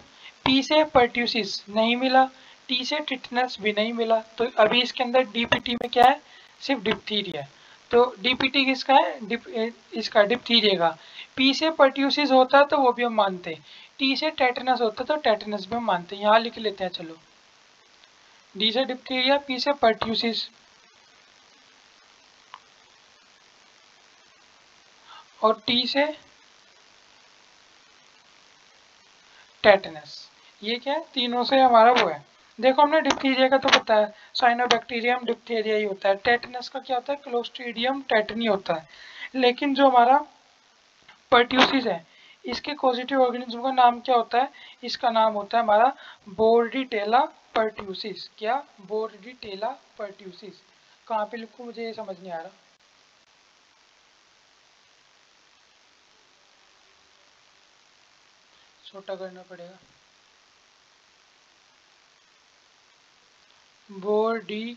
टी से पर्ट्यूसिस नहीं मिला. टी से टिटनस भी नहीं मिला. तो अभी इसके अंदर डीपीटी में क्या है? सिर्फ़ डिप्थीरिया तो डीपीटी किसका है? डिप इसका डिप्थीरिया का पी से पर्ट्यूसिस होता है तो वो भी हम मानते हैं। टी से टेटनस होता है तो टेटनस भी हम मानते हैं। यहाँ लिख लेते हैं, चलो। डी से डिप्थीरिया पी से पर्ट्यूसिस और टी से टेटनस ये क्या है? तीनों से हमारा वो है। देखो हमने डिप्थीरिया का तो पता है साइनोबैक्टीरियम डिप्थीरिया ही होता है। टेटनस का क्या होता है? क्लोस्ट्रीडियम टेटनी होता है। लेकिन जो हमारा पर्ट्यूसिस है, इसके पॉजिटिव ऑर्गेनिज्म का नाम क्या होता है? इसका नाम होता है हमारा बोर्डिटेला पर्ट्यूसिस क्या? बोर्डिटेला पर्ट्यूसिस कहाँ पे लिखूँ मुझे ये समझ नहीं आ रहा। छोटा करना पड़ेगा। body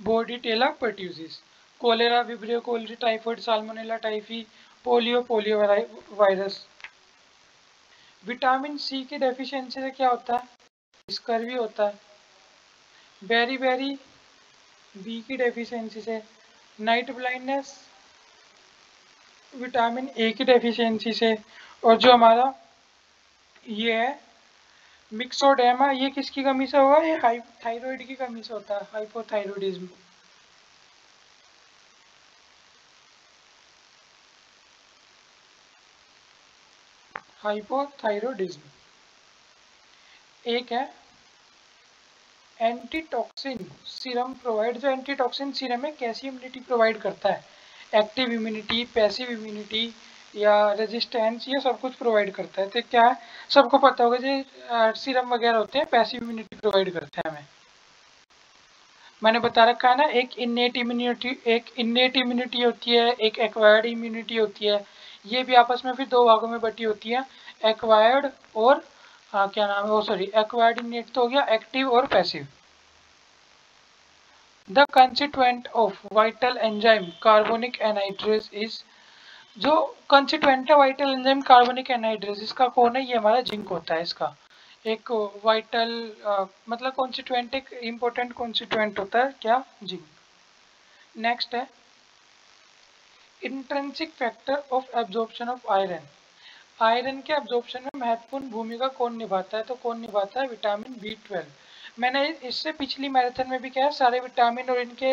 bordetella pertussis cholera, vibrio, cholerae, typhoid, salmonella, typhi, polio polio virus vitamin C की डेफिशिएंसी से क्या होता है? स्कर्वी होता है। बेरी बेरी बी की डेफिशिएंसी से नाइट ब्लाइंडनेस, विटामिन ए की डेफिशिएंसी से, और जो हमारा ये है मिक्सोडेमा ये किसकी कमी से होगा? ये थायराइड की कमी से होता है हाइपोथायरॉइडिज्म हाइपोथायरॉइडिज्म एक है एंटीटॉक्सिन सीरम प्रोवाइड जो एंटीटॉक्सिन सीरम है, कैसी इम्यूनिटी प्रोवाइड करता है? एक्टिव इम्यूनिटी पैसिव इम्यूनिटी या रेजिस्टेंस ये सब कुछ प्रोवाइड करता है। तो क्या है सबको पता होगा जी सीरम वगैरह होते हैं पैसिव इम्यूनिटी प्रोवाइड करते हैं हमें। मैंने बता रखा है ना, एक इन्नेट इम्यूनिटी एक इन्नेट इम्यूनिटी होती है, एक एक्वायर्ड इम्यूनिटी होती है। ये भी आपस में फिर दो भागों में बटी होती है एक्वायर्ड और आ, क्या नाम है? वो सॉरी एक्वायर्ड इन्नेट तो हो गया एक्टिव और passive the constituent of vital enzyme carbonic anhydrase is जो कंस्टिट्यूएंट है वाइटल एंजाइम कार्बोनिक एनहाइड्रेस इसका कौन है? ये हमारा जिंक होता है इसका। एक वाइटल मतलब कॉन्स्टिट्यूएंट एक इम्पोर्टेंट कॉन्स्टिट्यूएंट होता है क्या? जिंक। नेक्स्ट है intrinsic factor of absorption of iron iron के एब्जॉर्प्शन में महत्वपूर्ण भूमिका कौन निभाता है? तो कौन निभाता है? विटामिन बी ट्वेल्व मैंने इससे पिछली मैराथन में भी क्या है सारे विटामिन और इनके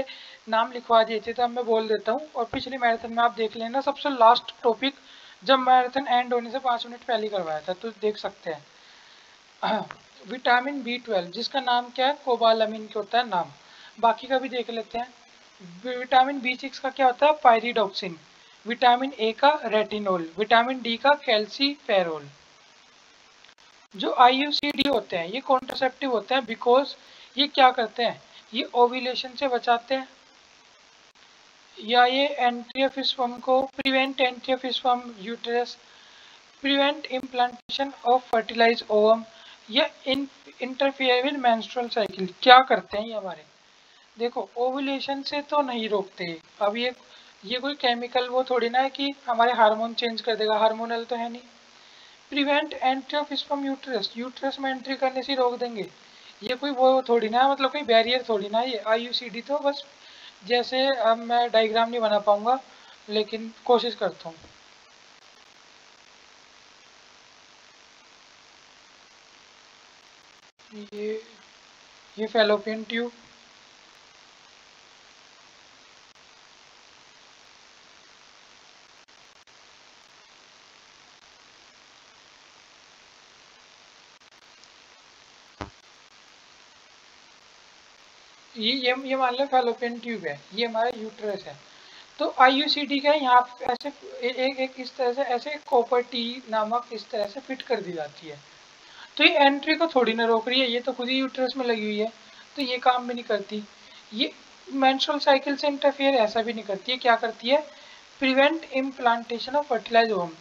नाम लिखवा दिए थे तो अब मैं बोल देता हूँ। और पिछली मैराथन में आप देख लेना, सबसे लास्ट टॉपिक जब मैराथन एंड होने से पाँच मिनट पहले करवाया था तो देख सकते हैं। विटामिन बी ट्वेल्व जिसका नाम क्या है? कोबालमिन के होता है नाम। बाकी का भी देख लेते हैं। विटामिन बी सिक्स का क्या होता है? पायरिडोक्सिन विटामिन ए का रेटिनोल विटामिन डी का कैल्सीफेरोल जो आईयूसीडी होते हैं, ये कॉन्ट्रासेप्टिव होते हैं बिकॉज़ ये क्या करते हैं? ये ओविलेशन से बचाते हैं। या ये एंट्रियोफिस्फम को prevent entry of sperm uterus prevent implantation of fertilise ovum या in interfere with menstrual cycle क्या करते हैं ये हमारे? देखो ओवुलेशन से तो नहीं रोकते। अब ये ये कोई केमिकल वो थोड़ी ना है कि हमारे हार्मोन चेंज कर देगा हार्मोनल तो है नहीं। Prevent entry of sperm uterus uterus में एंट्री करने से रोक देंगे। ये कोई वो थोड़ी ना है मतलब कोई बैरियर थोड़ी ना ये आईयूसीडी तो बस जैसे अब मैं डायग्राम नहीं बना पाऊँगा, लेकिन कोशिश करता हूँ। ये ये फेलोपियन ट्यूब ये ये ये मान लो फेलोपियन ट्यूब है, ये हमारा यूट्रस है। तो आई का यहाँ ऐसे एक एक इस तरह से, ऐसे कॉपर टी नामक इस तरह से फिट कर दी जाती है। तो ये एंट्री को थोड़ी ना रोक रही है, ये तो खुद ही यूट्रस में लगी हुई है तो ये काम भी नहीं करती। ये मेंस्ट्रुअल साइकिल से इंटरफेयर ऐसा भी नहीं करती है, क्या करती है? Prevent implantation of fertilise ovum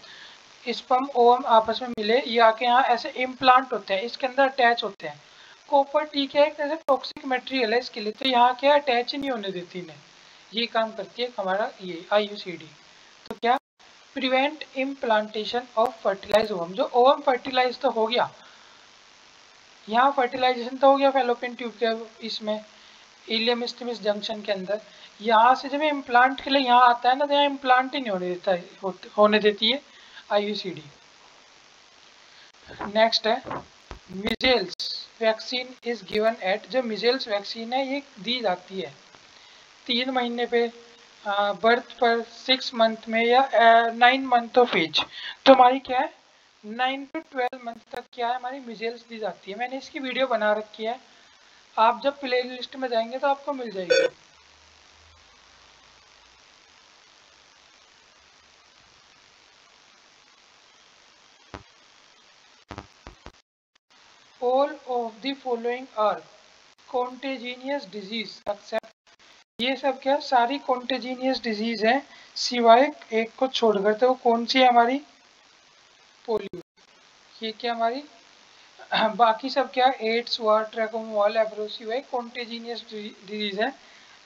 sperm ovum आपस में मिले, ये आके यहाँ ऐसे इम्प्लांट होते हैं, इसके अंदर अटैच होते हैं। कॉपर टी क्या है टॉक्सिक मटेरियल है इसके लिए। तो यहाँ क्या अटैच नहीं होने देती इन्हें। ये काम करती है हमारा ये आईयूसीडी तो क्या? Prevent implantation of fertilise ovum जो ओवम फर्टिलाइज तो हो गया। यहाँ फर्टिलाइजेशन तो हो गया फेलोपिन ट्यूब के इसमें इलियम स्टिमिस जंक्शन के अंदर। यहाँ से जब इम्प्लांट के लिए यहाँ आता है ना तो यहाँ इम्प्लांट ही नहीं होने देता है होने देती है आईयूसीडी नेक्स्ट है measles vaccine is given at जो मिजेल्स वैक्सीन है ये दी जाती है। तीन महीने पे बर्थ पर सिक्स मंथ में या नाइन मंथ ऑफ़ एज तो हमारी क्या है? नाइन टू ट्वेल्व मंथ तक क्या है? हमारी मिजेल्स दी जाती है। मैंने इसकी वीडियो बना रखी है। आप जब प्ले लिस्ट में जाएँगे तो आपको मिल जाएगी all of are following disease except ये सब क्या? सारी कॉन्टेजीनियस डिज़ीज़ है, सिवाय एक को छोड़कर। तो कौन सी है हमारी? पोलियो ये क्या हमारी? बाकी सब क्या? एड्स हुआ ट्रैकोमोवाल एब्रोसी हुआ कॉन्टेजीनियस डिज़ीज़ है,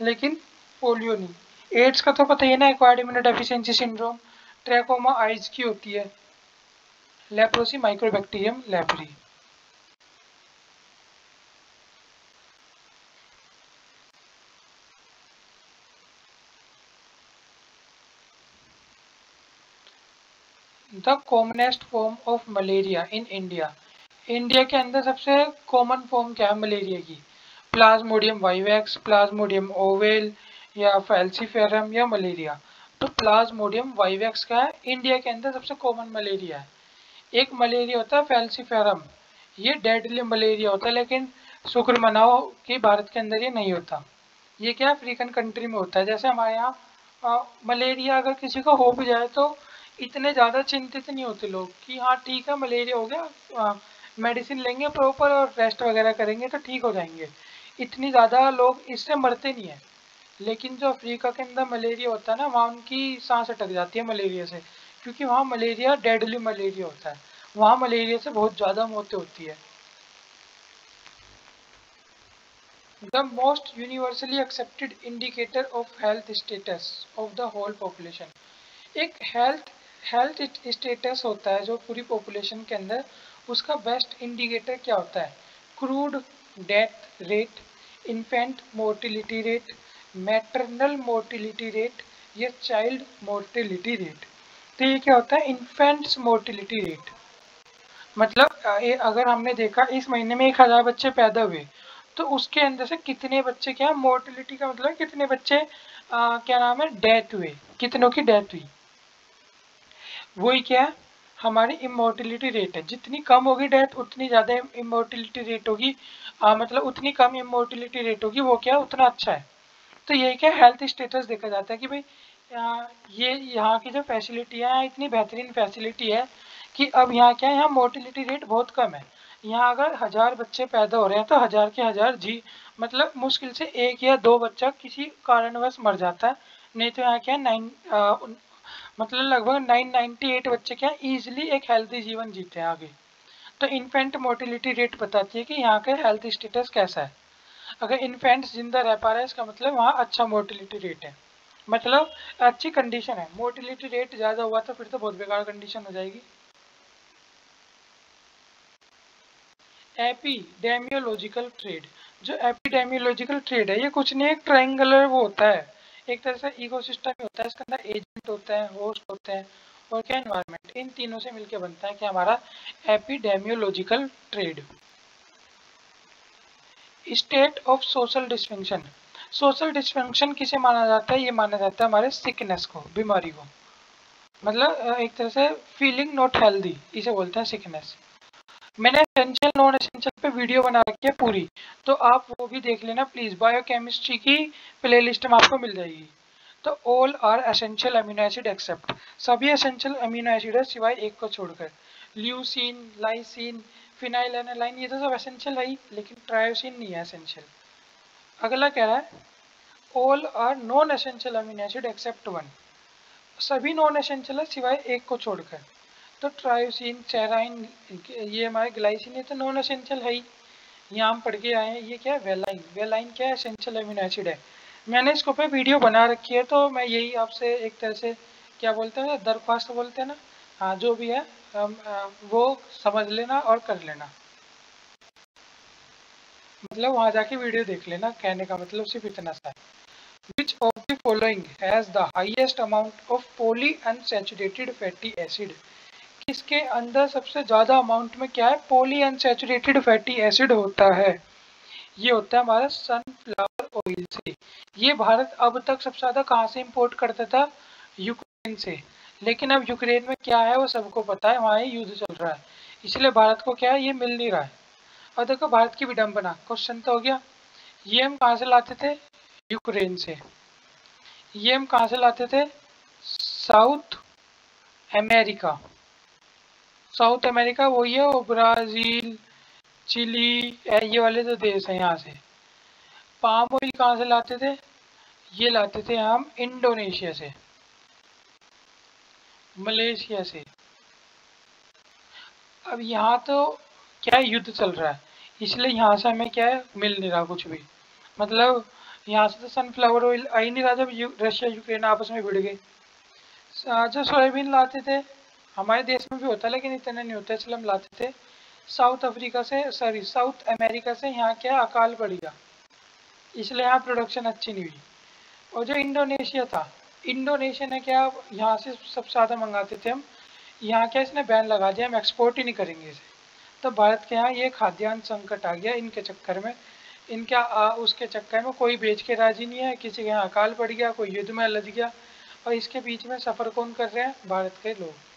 लेकिन पोलियो नहीं। एड्स का तो पता ही है ना acquired immunodeficiency syndrome trachoma eyes की होती है। Leprosy mycobacterium leprae commonest form of malaria in India. India के अंदर सबसे कॉमन फॉर्म क्या है? मलेरिया की। प्लाज्मोडियम वाइवैक्स प्लाज्मोडियम ओवेल या फैल्सीफेरम या मलेरिया। तो प्लाज्मोडियम वाइवैक्स का है इंडिया के अंदर सबसे कॉमन मलेरिया है। एक मलेरिया होता है फैल्सीफेरम ये डेडली मलेरिया होता है, लेकिन शुक्र मनाओ कि भारत के अंदर ये नहीं होता। ये क्या अफ्रीकन कंट्री में होता है? जैसे हमारे यहाँ मलेरिया अगर किसी को हो भी जाए तो इतने ज़्यादा चिंतित नहीं होते लोग कि हाँ ठीक है, मलेरिया हो गया मेडिसिन लेंगे प्रॉपर और रेस्ट वगैरह करेंगे तो ठीक हो जाएँगे। इतनी ज़्यादा लोग इससे मरते नहीं हैं। लेकिन जो अफ्रीका के अंदर मलेरिया होता है ना, वहाँ उनकी सांस अटक जाती है मलेरिया से, क्योंकि वहाँ मलेरिया डेडली मलेरिया होता है। वहाँ मलेरिया से बहुत ज़्यादा मौतें होती है। The most universally accepted indicator of health status of the whole population एक हेल्थ हेल्थ स्टेटस होता है जो पूरी पॉपुलेशन के अंदर उसका बेस्ट इंडिकेटर क्या होता है? Crude death rate infant mortality rate maternal mortality rate या चाइल्ड मोर्टिलिटी रेट तो ये क्या होता है? इन्फेंट्स मोर्टिलिटी रेट मतलब अगर हमने देखा इस महीने में एक हज़ार बच्चे पैदा हुए तो उसके अंदर से कितने बच्चे क्या? मोर्टिलिटी का मतलब कितने बच्चे आ, क्या नाम है? डेथ हुए. कितनों की डेथ हुई? वही क्या है? हमारी इमोर्टिलिटी रेट है। जितनी कम होगी डेथ उतनी ज़्यादा इमोर्टिलिटी रेट होगी। मतलब उतनी कम इमोर्टिलिटी रेट होगी, वो क्या उतना अच्छा है। तो यही क्या हेल्थ स्टेटस देखा जाता है कि भाई ये यहाँ की जो फैसिलिटियाँ हैं, इतनी बेहतरीन फैसिलिटी है कि अब यहाँ क्या है? यहाँ मोर्टिलिटी रेट बहुत कम है। यहाँ अगर हज़ार बच्चे पैदा हो रहे हैं तो हज़ार के हज़ार जी मतलब मुश्किल से एक या दो बच्चा किसी कारणवश मर जाता है। नहीं तो यहाँ क्या नाइन मतलब लगभग 998 बच्चे क्या इजीली एक हेल्थी जीवन जीते हैं आगे। तो इन्फेंट मोर्टिलिटी रेट बताती है कि यहाँ का हेल्थ स्टेटस कैसा है। अगर इन्फेंट ज़िंदा रह पा रहा है, इसका मतलब वहाँ अच्छा मोर्टिलिटी रेट है। मतलब अच्छी कंडीशन है। मोर्टिलिटी रेट ज़्यादा हुआ तो फिर तो बहुत बेकार कंडीशन हो जाएगी। एपीडेमियोलॉजिकल ट्रेड जो एपीडेमियोलॉजिकल ट्रेड है, ये कुछ नहीं, एक ट्रायंगुलर वो होता है। एक तरह से इकोसिस्टम ही होता है, इसके अंदर एजेंट होते हैं होस्ट होते हैं और क्या एनवायरनमेंट इन तीनों से मिलकर बनता है कि हमारा epidemiological triad state of social dysfunction social dysfunction किसे माना जाता है? ये माना जाता है हमारे सिकनेस को, बीमारी को। मतलब एक तरह से फीलिंग नॉट हेल्दी इसे बोलते हैं सिकनेस मैंने एसेंशियल नॉन एसेंशियल पे वीडियो बना रखी है पूरी। तो आप वो भी देख लेना प्लीज़ बायोकेमिस्ट्री की प्लेलिस्ट में आपको मिल जाएगी। तो all are essential amino acid except सभी एसेंशियल अमीनो एसिड है, सिवाय एक को छोड़कर। ल्यूसिन लाइसिन फिनाइल एनालाइन ये तो सब एसेंशियल है ही, लेकिन ट्रायोसिन नहीं है एसेंशियल अगला कह रहा है all are non essential amino acid except one सभी नॉन एसेंशियल है, सिवाय एक को छोड़कर। तो ट्रायोसिन चेराइन ये हमारे ग्लाइसिन ये तो नॉन एसेंशियल है ही। यहाँ हम पढ़ के आए हैं, ये क्या है? वेलाइन वेलाइन क्या है? एसेंशियल अमीनो एसिड है। मैंने इसके ऊपर वीडियो बना रखी है तो मैं यही आपसे एक तरह से क्या बोलते हैं, दरख्वास्त बोलते हैं ना? हाँ जो भी है वो समझ लेना और कर लेना। मतलब वहाँ जाके वीडियो देख लेना, कहने का मतलब सिर्फ़ इतना सा है। Which of the following has the highest amount of polyunsaturated fatty acid? इसके अंदर सबसे ज़्यादा अमाउंट में क्या है? पोली अनसेचुरेटेड फैटी एसिड होता है। ये होता है हमारा सनफ्लावर ऑयल से। ये भारत अब तक सबसे ज़्यादा कहाँ से इम्पोर्ट करता था? यूक्रेन से। लेकिन अब यूक्रेन में क्या है, वो सबको पता है वहाँ युद्ध चल रहा है। इसलिए भारत को क्या है, ये मिल नहीं रहा है। और देखो, भारत की विडम्बना क्वेश्चन तो हो गया। ये हम कहाँ से लाते थे? यूक्रेन से। ये हम कहाँ से लाते थे? साउथ अमेरिका साउथ अमेरिका वही है वो ब्राज़ील, चिली ये वाले तो देश हैं यहाँ से। पाम ऑयल कहाँ से लाते थे? ये लाते थे हम इंडोनेशिया से। मलेशिया से। अब यहाँ तो क्या युद्ध चल रहा है? इसलिए यहाँ से हमें क्या है? मिल नहीं रहा कुछ भी। मतलब यहाँ से तो सनफ्लावर ऑयल आ ही नहीं रहा जब रशिया, यूक्रेन आपस में भिड़ गए। जो सोयाबीन लाते थे। हमारे देश में भी होता है, लेकिन इतना नहीं होता, इसलिए हम लाते थे। साउथ अफ्रीका से सॉरी साउथ अमेरिका से यहाँ क्या अकाल पड़ गया। इसलिए यहाँ प्रोडक्शन अच्छी नहीं हुई। और जो इंडोनेशिया था, इंडोनेशिया ने क्या, यहाँ से सबसे ज़्यादा मंगाते थे हम। यहाँ क्या इसने बैन लगा दिया, हम एक्सपोर्ट ही नहीं करेंगे इसे। तो भारत के यहाँ ये खाद्यान्न संकट आ गया इनके चक्कर में। इनके उसके चक्कर में कोई बेच के राज़ी नहीं है, किसी के यहाँ अकाल पड़ गया, कोई युद्ध में लद गया। और इसके बीच में सफ़र कौन कर रहे हैं? भारत के लोग।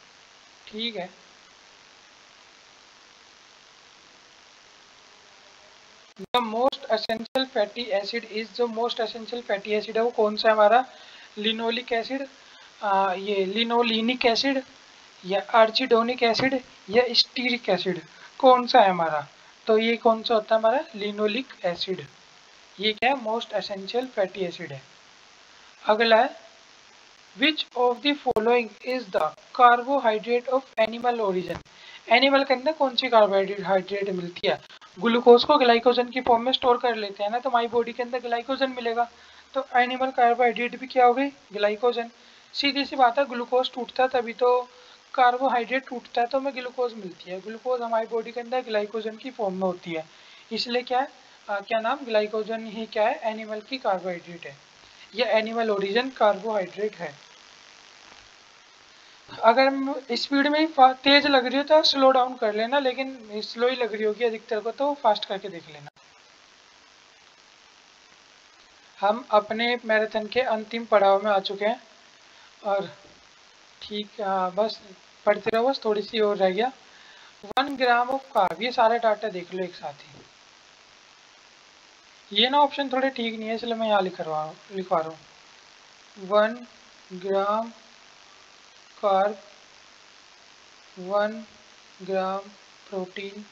ठीक है। The most essential fatty acid is जो मोस्ट असेंशियल फैटी एसिड है, वो कौन सा हमारा? लिनोलिक एसिड ये लिनोलिनिक एसिड या आर्चिडोनिक एसिड या स्टीरिक एसिड कौन सा है हमारा? तो ये कौन सा होता है हमारा? लिनोलिक एसिड ये क्या है? मोस्ट एसेंशियल फैटी एसिड है। अगला है which of the following is the carbohydrate of animal origin animal के अंदर कौन सी कार्बोहाइड्रेट मिलती है? ग्लूकोज को ग्लाइकोजन की फॉर्म में स्टोर कर लेते हैं ना तो हमारी बॉडी के अंदर ग्लाइकोजन मिलेगा। तो एनिमल कार्बोहाइड्रेट भी क्या हो गई? ग्लाइकोजन सीधी सी बात है ग्लूकोज टूटता तभी तो कार्बोहाइड्रेट टूटता है तो हमें ग्लूकोज मिलती है। ग्लूकोज हमारी बॉडी के अंदर ग्लाइकोजन की फॉर्म में होती है। इसलिए क्या है? क्या नाम? ग्लाइकोजन ही क्या है? एनिमल की कार्बोहाइड्रेट है। यह एनिमल ओरिजिन कार्बोहाइड्रेट है। अगर स्पीड में तेज लग रही हो तो स्लो डाउन कर लेना, लेकिन स्लो ही लग रही होगी अधिकतर को तो फास्ट करके देख लेना। हम अपने मैराथन के अंतिम पड़ाव में आ चुके हैं, और ठीक है बस पढ़ते रहो, बस थोड़ी सी और रह गया। वन ग्राम ऑफ़ कार्ब ये सारे डाटा देख लो एक साथ ही। ये ना ऑप्शन थोड़े ठीक नहीं है, इसलिए मैं यहाँ लिख रहा हूँ लिखवा रहा हूँ। One gram carb one gram protein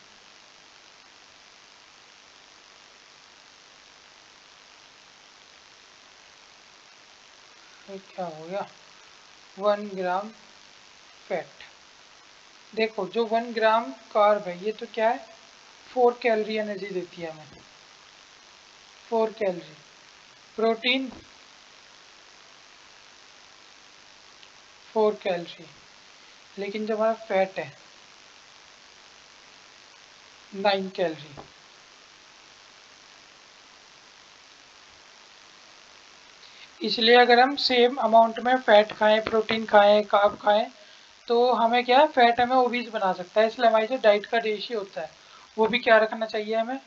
क्या हो गया? वन ग्राम फैट देखो, जो वन ग्राम कार्ब है, ये तो क्या है? फोर कैलोरी एनर्जी देती है हमें। Four calorie. Protein four calorie. लेकिन जब हमारा फैट है, नाइन कैलोरी। इसलिए अगर हम सेम अमाउंट में फैट खाएँ, प्रोटीन खाएँ काप खाएँ तो हमें क्या है, फैट हमें ओबीज बना सकता है। इसलिए हमारी जो डाइट का रेशियो होता है, वो भी क्या रखना चाहिए हमें?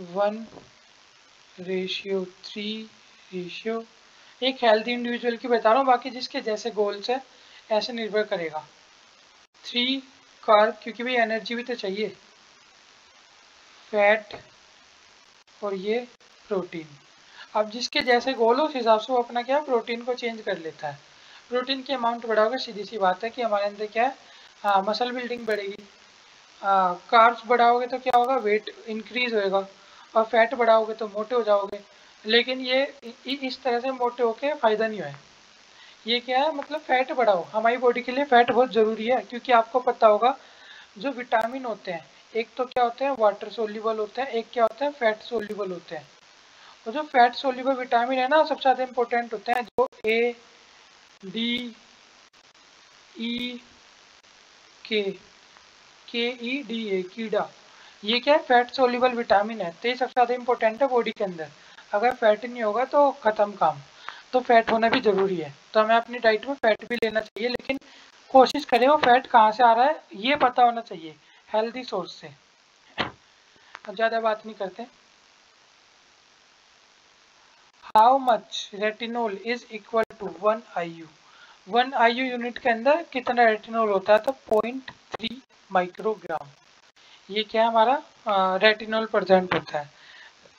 वन रेशियो थ्री रेशियो एक हेल्थी इंडिविजुअल की बता रहा हूँ, बाकी जिसके जैसे गोल्स है, ऐसे निर्भर करेगा। थ्री कार्ब क्योंकि भाई एनर्जी भी तो चाहिए। फैट और ये प्रोटीन अब जिसके जैसे गोल हो, उस हिसाब से वो अपना क्या प्रोटीन को चेंज कर लेता है। प्रोटीन की अमाउंट बढ़ाओगे, सीधी सी बात है कि हमारे अंदर क्या है हाँ मसल बिल्डिंग बढ़ेगी। कार्ब्स बढ़ाओगे तो क्या होगा वेट इंक्रीज होएगा। और फैट बढ़ाओगे तो मोटे हो जाओगे। लेकिन ये इस तरह से मोटे होके फ़ायदा नहीं है ये क्या है? मतलब फैट बढ़ाओ। हमारी बॉडी के लिए फैट बहुत ज़रूरी है, क्योंकि आपको पता होगा, जो विटामिन होते हैं, एक तो क्या होते हैं? वाटर सोल्यूबल होते हैं, एक क्या होता है? फैट सोल्यूबल होते हैं। और जो फैट सोल्यूबल विटामिन है ना, सबसे ज़्यादा इंपॉर्टेंट होते हैं, जो ए डी ई के के ई डी ए कीड़ा। ये क्या है? फैट सोल्यूबल विटामिन है। तो ये सबसे ज़्यादा इंपॉर्टेंट है बॉडी के अंदर। अगर फैट नहीं होगा तो ख़त्म काम। तो फैट होना भी ज़रूरी है। तो हमें अपनी डाइट में फैट भी लेना चाहिए, लेकिन कोशिश करें वो फैट कहाँ से आ रहा है, ये पता होना चाहिए हेल्दी सोर्स से। ज़्यादा बात नहीं करते। How much retinol is equal to one I U one I U unit के अंदर कितना रेटिनोल होता है? तो पॉइंट थ्री माइक्रोग्राम ये क्या हमारा रेटिनोल प्रजेंट होता है।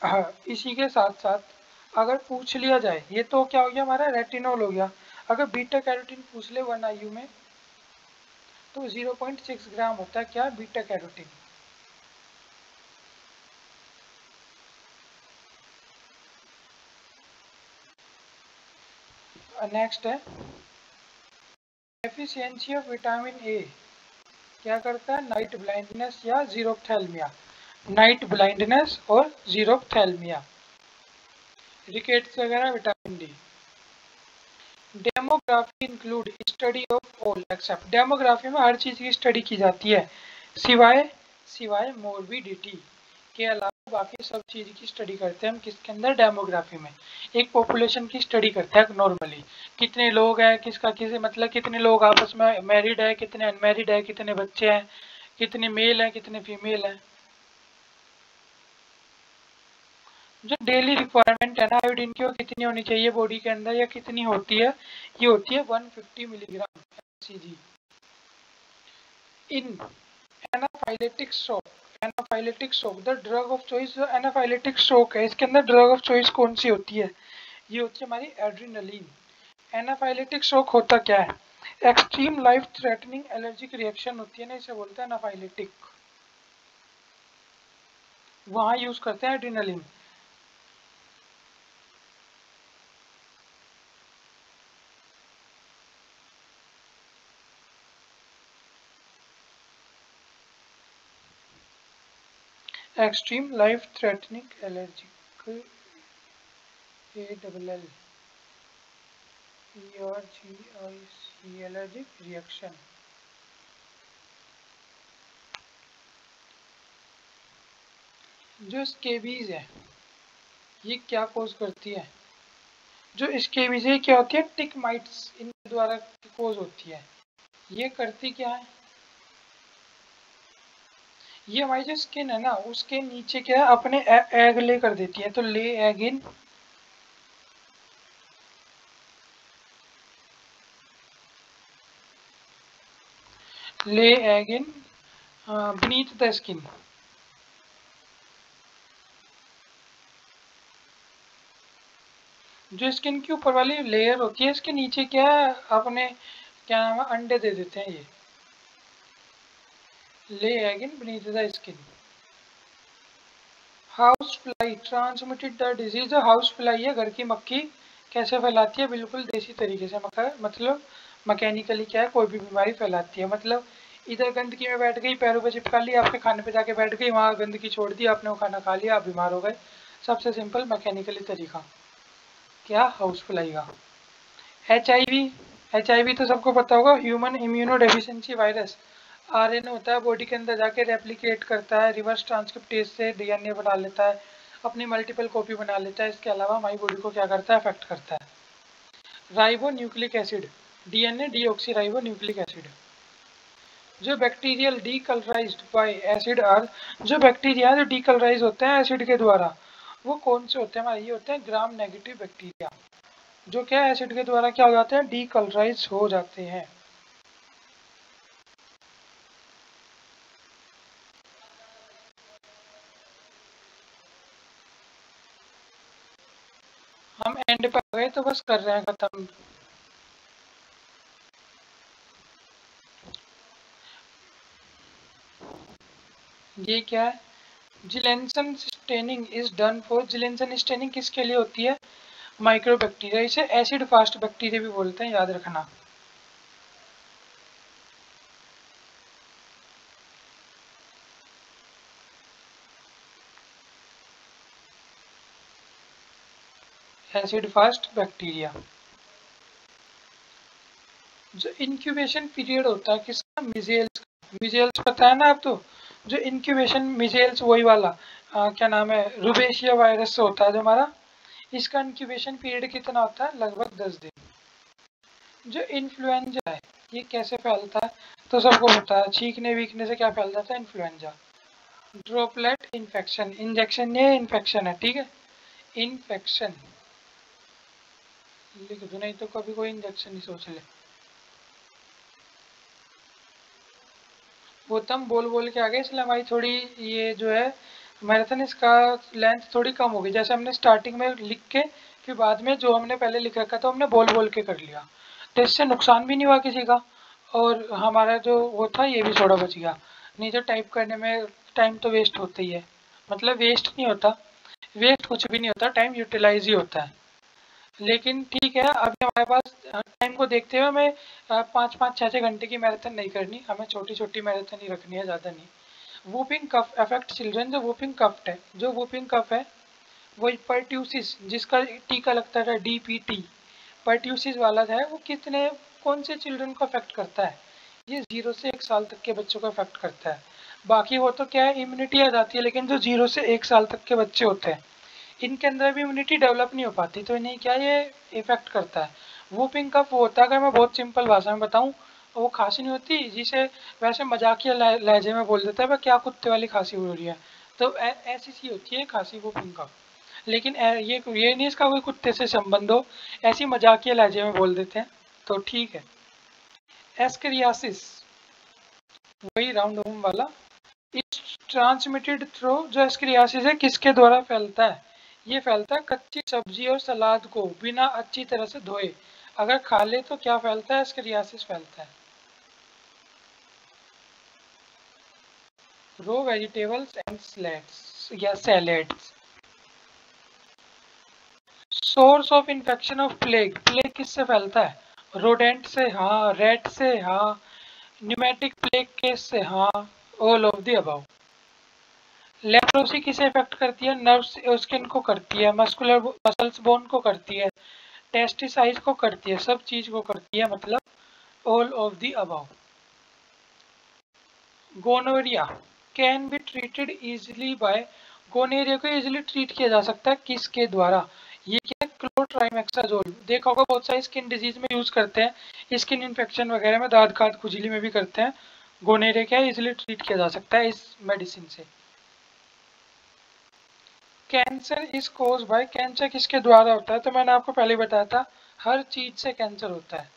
आ, इसी के साथ साथ अगर पूछ लिया जाए ये तो क्या हो गया हमारा रेटिनोल हो गया। अगर बीटा कैरोटीन पूछ ले वन आई में तो 0.6 ग्राम होता है क्या बीटा कैरोटीन नेक्स्ट है एफिशिएंसी ऑफ़ विटामिन ए क्या करता है? नाइट ब्लाइंडनेस या जीरोथेल्मिया नाइट ब्लाइंडनेस और जीरोथैल्मिया रिकेट्स वगैरह vitamin D demography include study of all except demography में हर चीज़ की स्टडी की जाती है। सिवाय सिवाय मोरबिडिटी के अलावा बाकी सब चीज़ की स्टडी करते हैं हम किसके अंदर? डेमोग्राफी में। एक पॉपुलेशन की स्टडी करते हैं नॉर्मली कितने लोग हैं, किसका, किसी मतलब कितने लोग आपस में मैरिड है, कितने अनमेरिड है, कितने बच्चे हैं, कितने मेल हैं, कितने फीमेल हैं। जो डेली रिक्वायरमेंट है ना आयोडीन की, वो कितनी होनी चाहिए बॉडी के अंदर या कितनी होती है? ये होती है 150 milligram C in anaphylactic stroke anaphylactic stroke the drug of choice anaphylactic stroke है। इसके अंदर ड्रग ऑफ़ चॉइस कौन सी होती है? ये होती है हमारी एड्रीनलिन एनाफाइलेटिक स्ट्रोक होता क्या है? Extreme life threatening allergic reaction होती है ना, इसे बोलते हैं एनाफाइलेटिक। वहाँ यूज़ करते हैं adrenaline extreme life threatening allergic A double L E G I C allergic reaction जो स्केबीज है, ये क्या कोज करती है? जो स्केबीज है क्या होती है? टिक माइट्स इनके द्वारा कोज होती है। ये करती क्या है? ये हमारी जो स्किन है ना, उसके नीचे क्या अपने एग ले कर देती है। तो lay egg in lay egg in beneath the skin जो स्किन के ऊपर वाली लेयर होती है, इसके नीचे क्या अपने, क्या नाम है, अंडे दे देते हैं ये। Lay egg in beneath the skin. House fly transmitted the disease house fly है घर की मक्खी कैसे फैलाती है? बिल्कुल देसी तरीके से मतलब मैकेनिकली क्या है? कोई भी बीमारी फैलाती है। मतलब इधर गंदगी में बैठ गई, पैरों पे चिपका ली आपके खाने पे जाके बैठ गई, वहाँ गंदगी छोड़ दी, आपने वो खाना खा लिया, आप बीमार हो गए। सबसे सिंपल मैकेनिकली तरीका। क्या? हाउस फ्लाई का। H I V H I V तो सबको पता होगा human immuno deficiency virus RNA होता है बॉडी के अंदर जाके रेप्लिकेट करता है रिवर्स ट्रांसक्रिप्टेज से डीएनए बना लेता है, अपनी मल्टीपल कॉपी बना लेता है, इसके अलावा हमारी बॉडी को क्या करता है अफेक्ट करता है। Ribonucleic acid DNA deoxyribonucleic acid जो bacterial decolorized by acid are जो बैक्टीरिया जो डीकलराइज होते हैं एसिड के द्वारा, वो कौन से होते हैं? हमारे ये होते हैं ग्राम नेगेटिव बैक्टीरिया जो क्या एसिड के द्वारा क्या हो जाते हैं? डीकलराइज हो जाते हैं हम एंड पर गए तो बस कर रहे हैं खत्म। ये क्या है? Ziehl Neelsen staining is done for Ziehl Neelsen staining किसके लिए होती है? माइक्रो बैक्टीरिया इसे एसिड फास्ट बैक्टीरिया भी बोलते हैं, याद रखना। एसिड फास्ट बैक्टीरिया जो इंक्यूबेशन पीरियड होता है किसका? मिजेल्स मिजेल्स पता है ना आप तो? जो इंक्यूबेशन मिजेल्स वही वाला आ, क्या नाम है रुबेशिया वायरस से होता है जो हमारा इसका इंक्यूबेशन पीरियड कितना होता है? लगभग दस दिन। जो इन्फ्लुएंजा है ये कैसे फैलता है? तो सबको पता है छींकने वीकने से क्या फैल जाता है? इन्फ्लुएंजा ड्रॉपलेट इन्फेक्शन इंजेक्शन ये इन्फेक्शन है ठीक है? इन्फेक्शन लिख दो नहीं तो कभी कोई इंजेक्शन नहीं सोच ले वो तम बोल बोल के आ गए इसलिए हमारी थोड़ी ये जो है, मैराथन इसका लेंथ थोड़ी कम होगी। जैसे हमने स्टार्टिंग में लिख के, फिर बाद में जो हमने पहले लिख रखा था, हमने बोल बोल के कर लिया। तो इससे नुकसान भी नहीं हुआ किसी का। और हमारा जो वो था, ये भी थोड़ा बच गया। नहीं तो टाइप करने में टाइम तो वेस्ट होता ही है। मतलब वेस्ट नहीं होता। वेस्ट कुछ भी नहीं होता। टाइम यूटिलाइज ही होता है। लेकिन ठीक है, अभी हमारे पास टाइम को देखते हुए हमें पाँच पाँच छः छः घंटे की मैराथन नहीं करनी, हमें छोटी छोटी मैराथन ही रखनी है, ज़्यादा नहीं। वूपिंग कफ अफेक्ट चिल्ड्रन जो वूपिंग कफ है, जो वूपिंग कफ है, वो परट्यूसिस जिसका टीका लगता था डी पी टी परट्यूसिस वाला है, वो कितने, कौन से चिल्ड्रन को अफेक्ट करता है? ये ज़ीरो से एक साल तक के बच्चों को अफेक्ट करता है। बाकी वो तो क्या है इम्यूनिटी आ जाती है, लेकिन जो ज़ीरो से एक साल तक के बच्चे होते हैं इनके अंदर भी इम्यूनिटी डेवलप नहीं हो पाती तो इन्हें क्या ये इफ़ेक्ट करता है? वूपिंग कफ होता है, अगर मैं बहुत सिंपल भाषा में बताऊँ, वो खांसी नहीं होती, जिसे वैसे मजाकिया लहजे में बोल देता है क्या कुत्ते वाली खांसी हो रही है? तो ऐसी सी होती है खांसी वूपिंग कफ लेकिन ये ये नहीं इसका कोई कुत्ते से संबंध हो, ऐसी मजाकिया लहजे में बोल देते हैं तो ठीक है। एस्करियासिस वही राउंड होम वाला। इस ट्रांसमिटेड थ्रो जो एस्करियासिस है, किसके द्वारा फैलता है? ये फैलता है कच्ची सब्ज़ी और सलाद को बिना अच्छी तरह से धोए। अगर खा ले तो क्या फैलता है? एस्करियासिस फैलता है। रो वेजिटेबल्स एंड स्लैड्स या salads source of infection of plague plague किससे फैलता है? रोडेंट से हाँ। रेड से हाँ। न्यूमेटिक प्लेग केस से हाँ। All of the above leprosy किसे इफ़ेक्ट करती है? नर्व स्किन को करती है मस्कुलर मसल्स बोन को करती है टेस्टिसाइज को करती है, सब चीज़ को करती है मतलब all of the above gonorrhoea can be treated easily by gonorrhoea को इजिली ट्रीट किया जा सकता है किसके द्वारा? ये क्या क्लोट्राइमेक्साजोल देखा होगा बहुत सारी स्किन डिज़ीज़ में यूज़ करते हैं। स्किन इन्फेक्शन वगैरह में दाद खाद खुजली में भी करते हैं। गोनेरिया क्या इजिली ट्रीट किया जा सकता है इस मेडिसिन से। Cancer is cause by cancer किसके द्वारा होता है? तो मैंने आपको पहले बताया था, हर चीज़ से कैंसर होता है।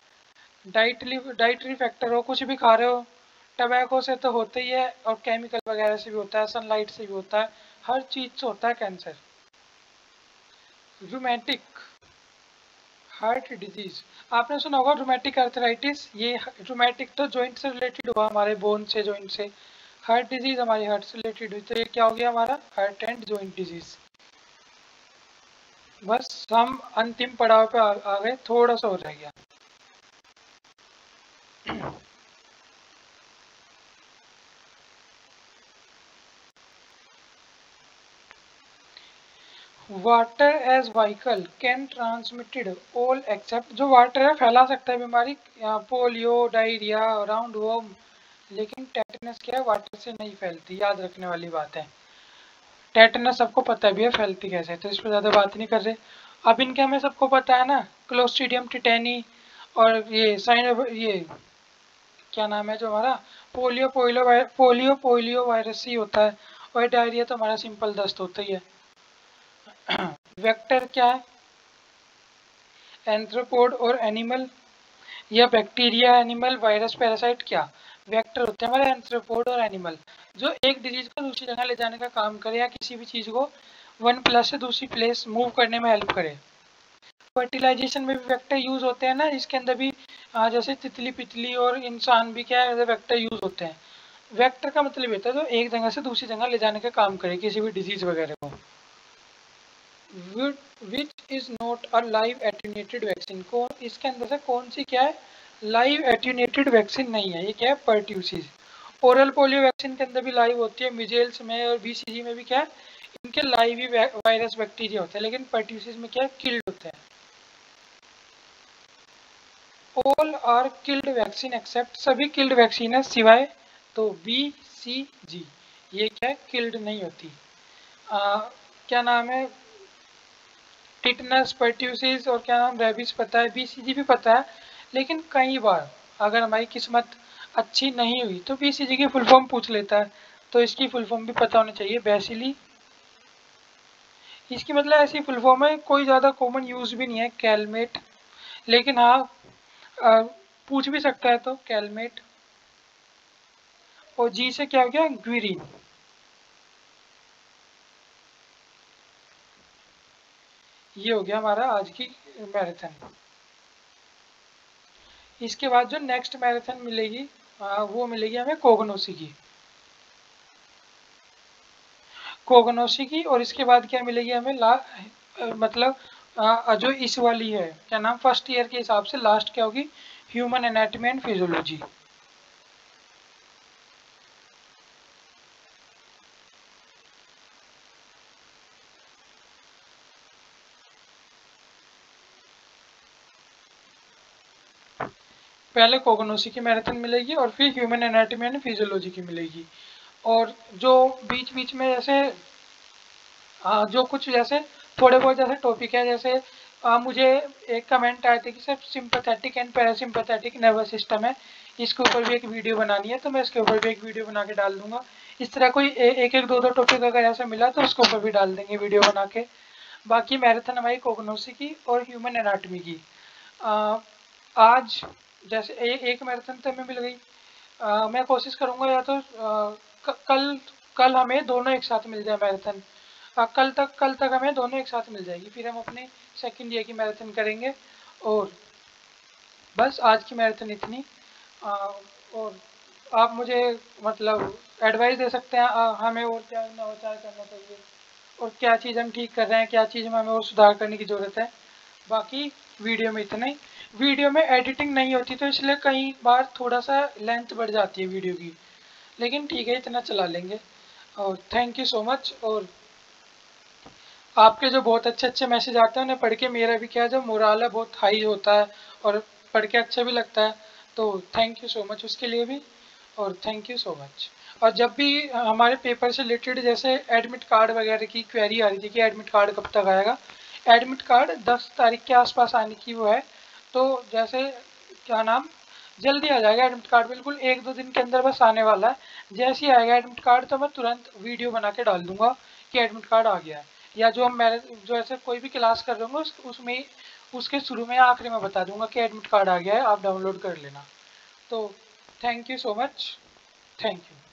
डाइटली, डाइटरी फैक्टर हो, कुछ भी खा रहे हो, टबैको से तो होता ही है और केमिकल वगैरह से भी होता है, सनलाइट से भी होता है, हर चीज़ से होता है कैंसर। रूमेटिक हार्ट डिज़ीज़ आपने सुना होगा रूमेटिक अर्थराइटिस ये रूमेटिक तो जॉइंट से रिलेटेड हुआ हमारे बोन से जॉइंट से। हार्ट डिज़ीज़ हमारी हार्ट से रिलेटेड हुई। तो ये क्या हो गया हमारा? हार्ट एंड जॉइंट डिज़ीज़ बस हम अंतिम पड़ाव पे आ गए थोड़ा सा हो जाएगा। Water as vehicle can transmitted all except जो वाटर है, फैला सकता है बीमारी पोलियो डायरिया राउंड वोम लेकिन टेटनस क्या है वाटर से नहीं फैलती, याद रखने वाली बात है। टेटनस सबको पता है भी है, फैलती कैसे तो इस पर ज़्यादा बात नहीं कर रहे। अब इनके हमें सबको पता है ना क्लोस्ट्रीडियम टिटेनी और ये साइन ये क्या नाम है जो हमारा polio polio polio polio virus ही होता है, और डायरिया तो हमारा सिंपल दस्त होता ही है। वेक्टर क्या है? एंथ्रोपोड और एनिमल या बैक्टीरिया एनिमल वायरस पैरासाइट क्या? वेक्टर होते हैं हमारे एंथ्रोपोड और एनिमल जो एक डिज़ीज़ को दूसरी जगह ले जाने का काम करे या किसी भी चीज़ को वन प्लस से दूसरी प्लेस मूव करने में हेल्प करे। फर्टिलाइजेशन में भी वेक्टर यूज़ होते हैं ना इसके अंदर भी जैसे तितली पितली और इंसान भी क्या है वेक्टर यूज़ होते हैं। वेक्टर का मतलब ये होता है जो एक जगह से दूसरी जगह ले जाने का काम करे, किसी भी डिज़ीज़ वगैरह को। Which is not a live attenuated vaccine कौन, इसके अंदर से कौन सी क्या है? लाइव एट्यूनेटेड वैक्सीन नहीं है, ये क्या है? परट्यूसिस ओरल पोलियो वैक्सीन के अंदर भी लाइव होती है मिजेल्स में और बीसीजी में भी क्या है इनके लाइव ही वायरस बैक्टीरिया होते हैं लेकिन परट्यूसिस में क्या है किल्ड होते हैं। All are killed vaccine except सभी किल्ड वैक्सीन है सिवाय तो बी सी जी ये क्या है किल्ड नहीं होती। आ, क्या नाम है टिटनस पर्ट्यूसिस और क्या नाम रेबिस पता है बीसीजी भी पता है लेकिन कई बार अगर हमारी किस्मत अच्छी नहीं हुई तो बीसीजी की फुल फॉर्म पूछ लेता है। तो इसकी फुल फॉर्म भी पता होनी चाहिए बेसिली इसकी मतलब ऐसी फुल फॉर्म है, कोई ज़्यादा कॉमन यूज़ भी नहीं है कैलमेट लेकिन हाँ पूछ भी सकता है तो कैलमेट और जी से क्या हो गया? ग्वीरिन ये हो गया हमारा आज की मैराथन इसके बाद जो नेक्स्ट मैराथन मिलेगी वो मिलेगी हमें कोगनोसी की। कोगनोसी की और इसके बाद क्या मिलेगी हमें ला मतलब आ, जो इस वाली है क्या नाम फ़र्स्ट ईयर के हिसाब से लास्ट क्या होगी? Human anatomy and physiology. पहले कोगनोसी की मैराथन मिलेगी और फिर ह्यूमन एनाटमी एंड फिजियोलॉजी की मिलेगी। और जो बीच बीच में जैसे आ, जो कुछ जैसे थोड़े बहुत जैसे टॉपिक है जैसे आ, मुझे एक कमेंट आए थे कि sir sympathetic and parasympathetic nervous system है इसके ऊपर भी एक वीडियो बनानी है तो मैं इसके ऊपर भी एक वीडियो बना के डाल दूँगा। इस तरह कोई ए, एक एक दो दो टॉपिक अगर ऐसा मिला तो उसके ऊपर भी डाल देंगे वीडियो बना के। बाकी मैराथन हमारी कोगनोसी की और ह्यूमन एनाटमी की। आ, आज जैसे ए, एक मैराथन तो हमें मिल गई। आ, मैं कोशिश करूँगा या तो आ, कल कल हमें दोनों एक साथ मिल जाए मैराथन कल तक कल तक हमें दोनों एक साथ मिल जाएगी। फिर हम अपने सेकेंड ईयर की मैराथन करेंगे और बस आज की मैराथन इतनी। आ, और आप मुझे मतलब एडवाइस दे सकते हैं आ, हमें और क्या नवाचार करना चाहिए? और क्या चीज़ हम ठीक कर रहे हैं क्या चीज़ में हमें और सुधार करने की ज़रूरत है? बाकी वीडियो में इतना ही। वीडियो में एडिटिंग नहीं होती तो इसलिए कई बार थोड़ा सा लेंथ बढ़ जाती है वीडियो की। लेकिन ठीक है, इतना चला लेंगे। और थैंक यू सो मच और आपके जो बहुत अच्छे अच्छे मैसेज आते हैं, उन्हें पढ़ के मेरा भी क्या जो मोराल है बहुत हाई होता है और पढ़ के अच्छा भी लगता है। तो थैंक यू सो मच उसके लिए भी। और थैंक यू सो मच और जब भी हमारे पेपर से रिलेटेड जैसे एडमिट कार्ड वगैरह की क्वेरी आ रही थी कि एडमिट कार्ड कब तक आएगा एडमिट कार्ड 10 तारीख के आसपास आने की वो है। तो जैसे क्या नाम? जल्दी आ जाएगा एडमिट कार्ड बिल्कुल एक दो दिन के अंदर बस आने वाला है। जैसे ही आएगा एडमिट कार्ड तो मैं तुरंत वीडियो बना के डाल दूँगा कि एडमिट कार्ड आ गया है। या जो हम मेरे जो ऐसे कोई भी क्लास कर रहे होंगे उस, उसमें उसके शुरू में आखिरी में बता दूँगा कि एडमिट कार्ड आ गया है आप डाउनलोड कर लेना। तो thank you so much thank you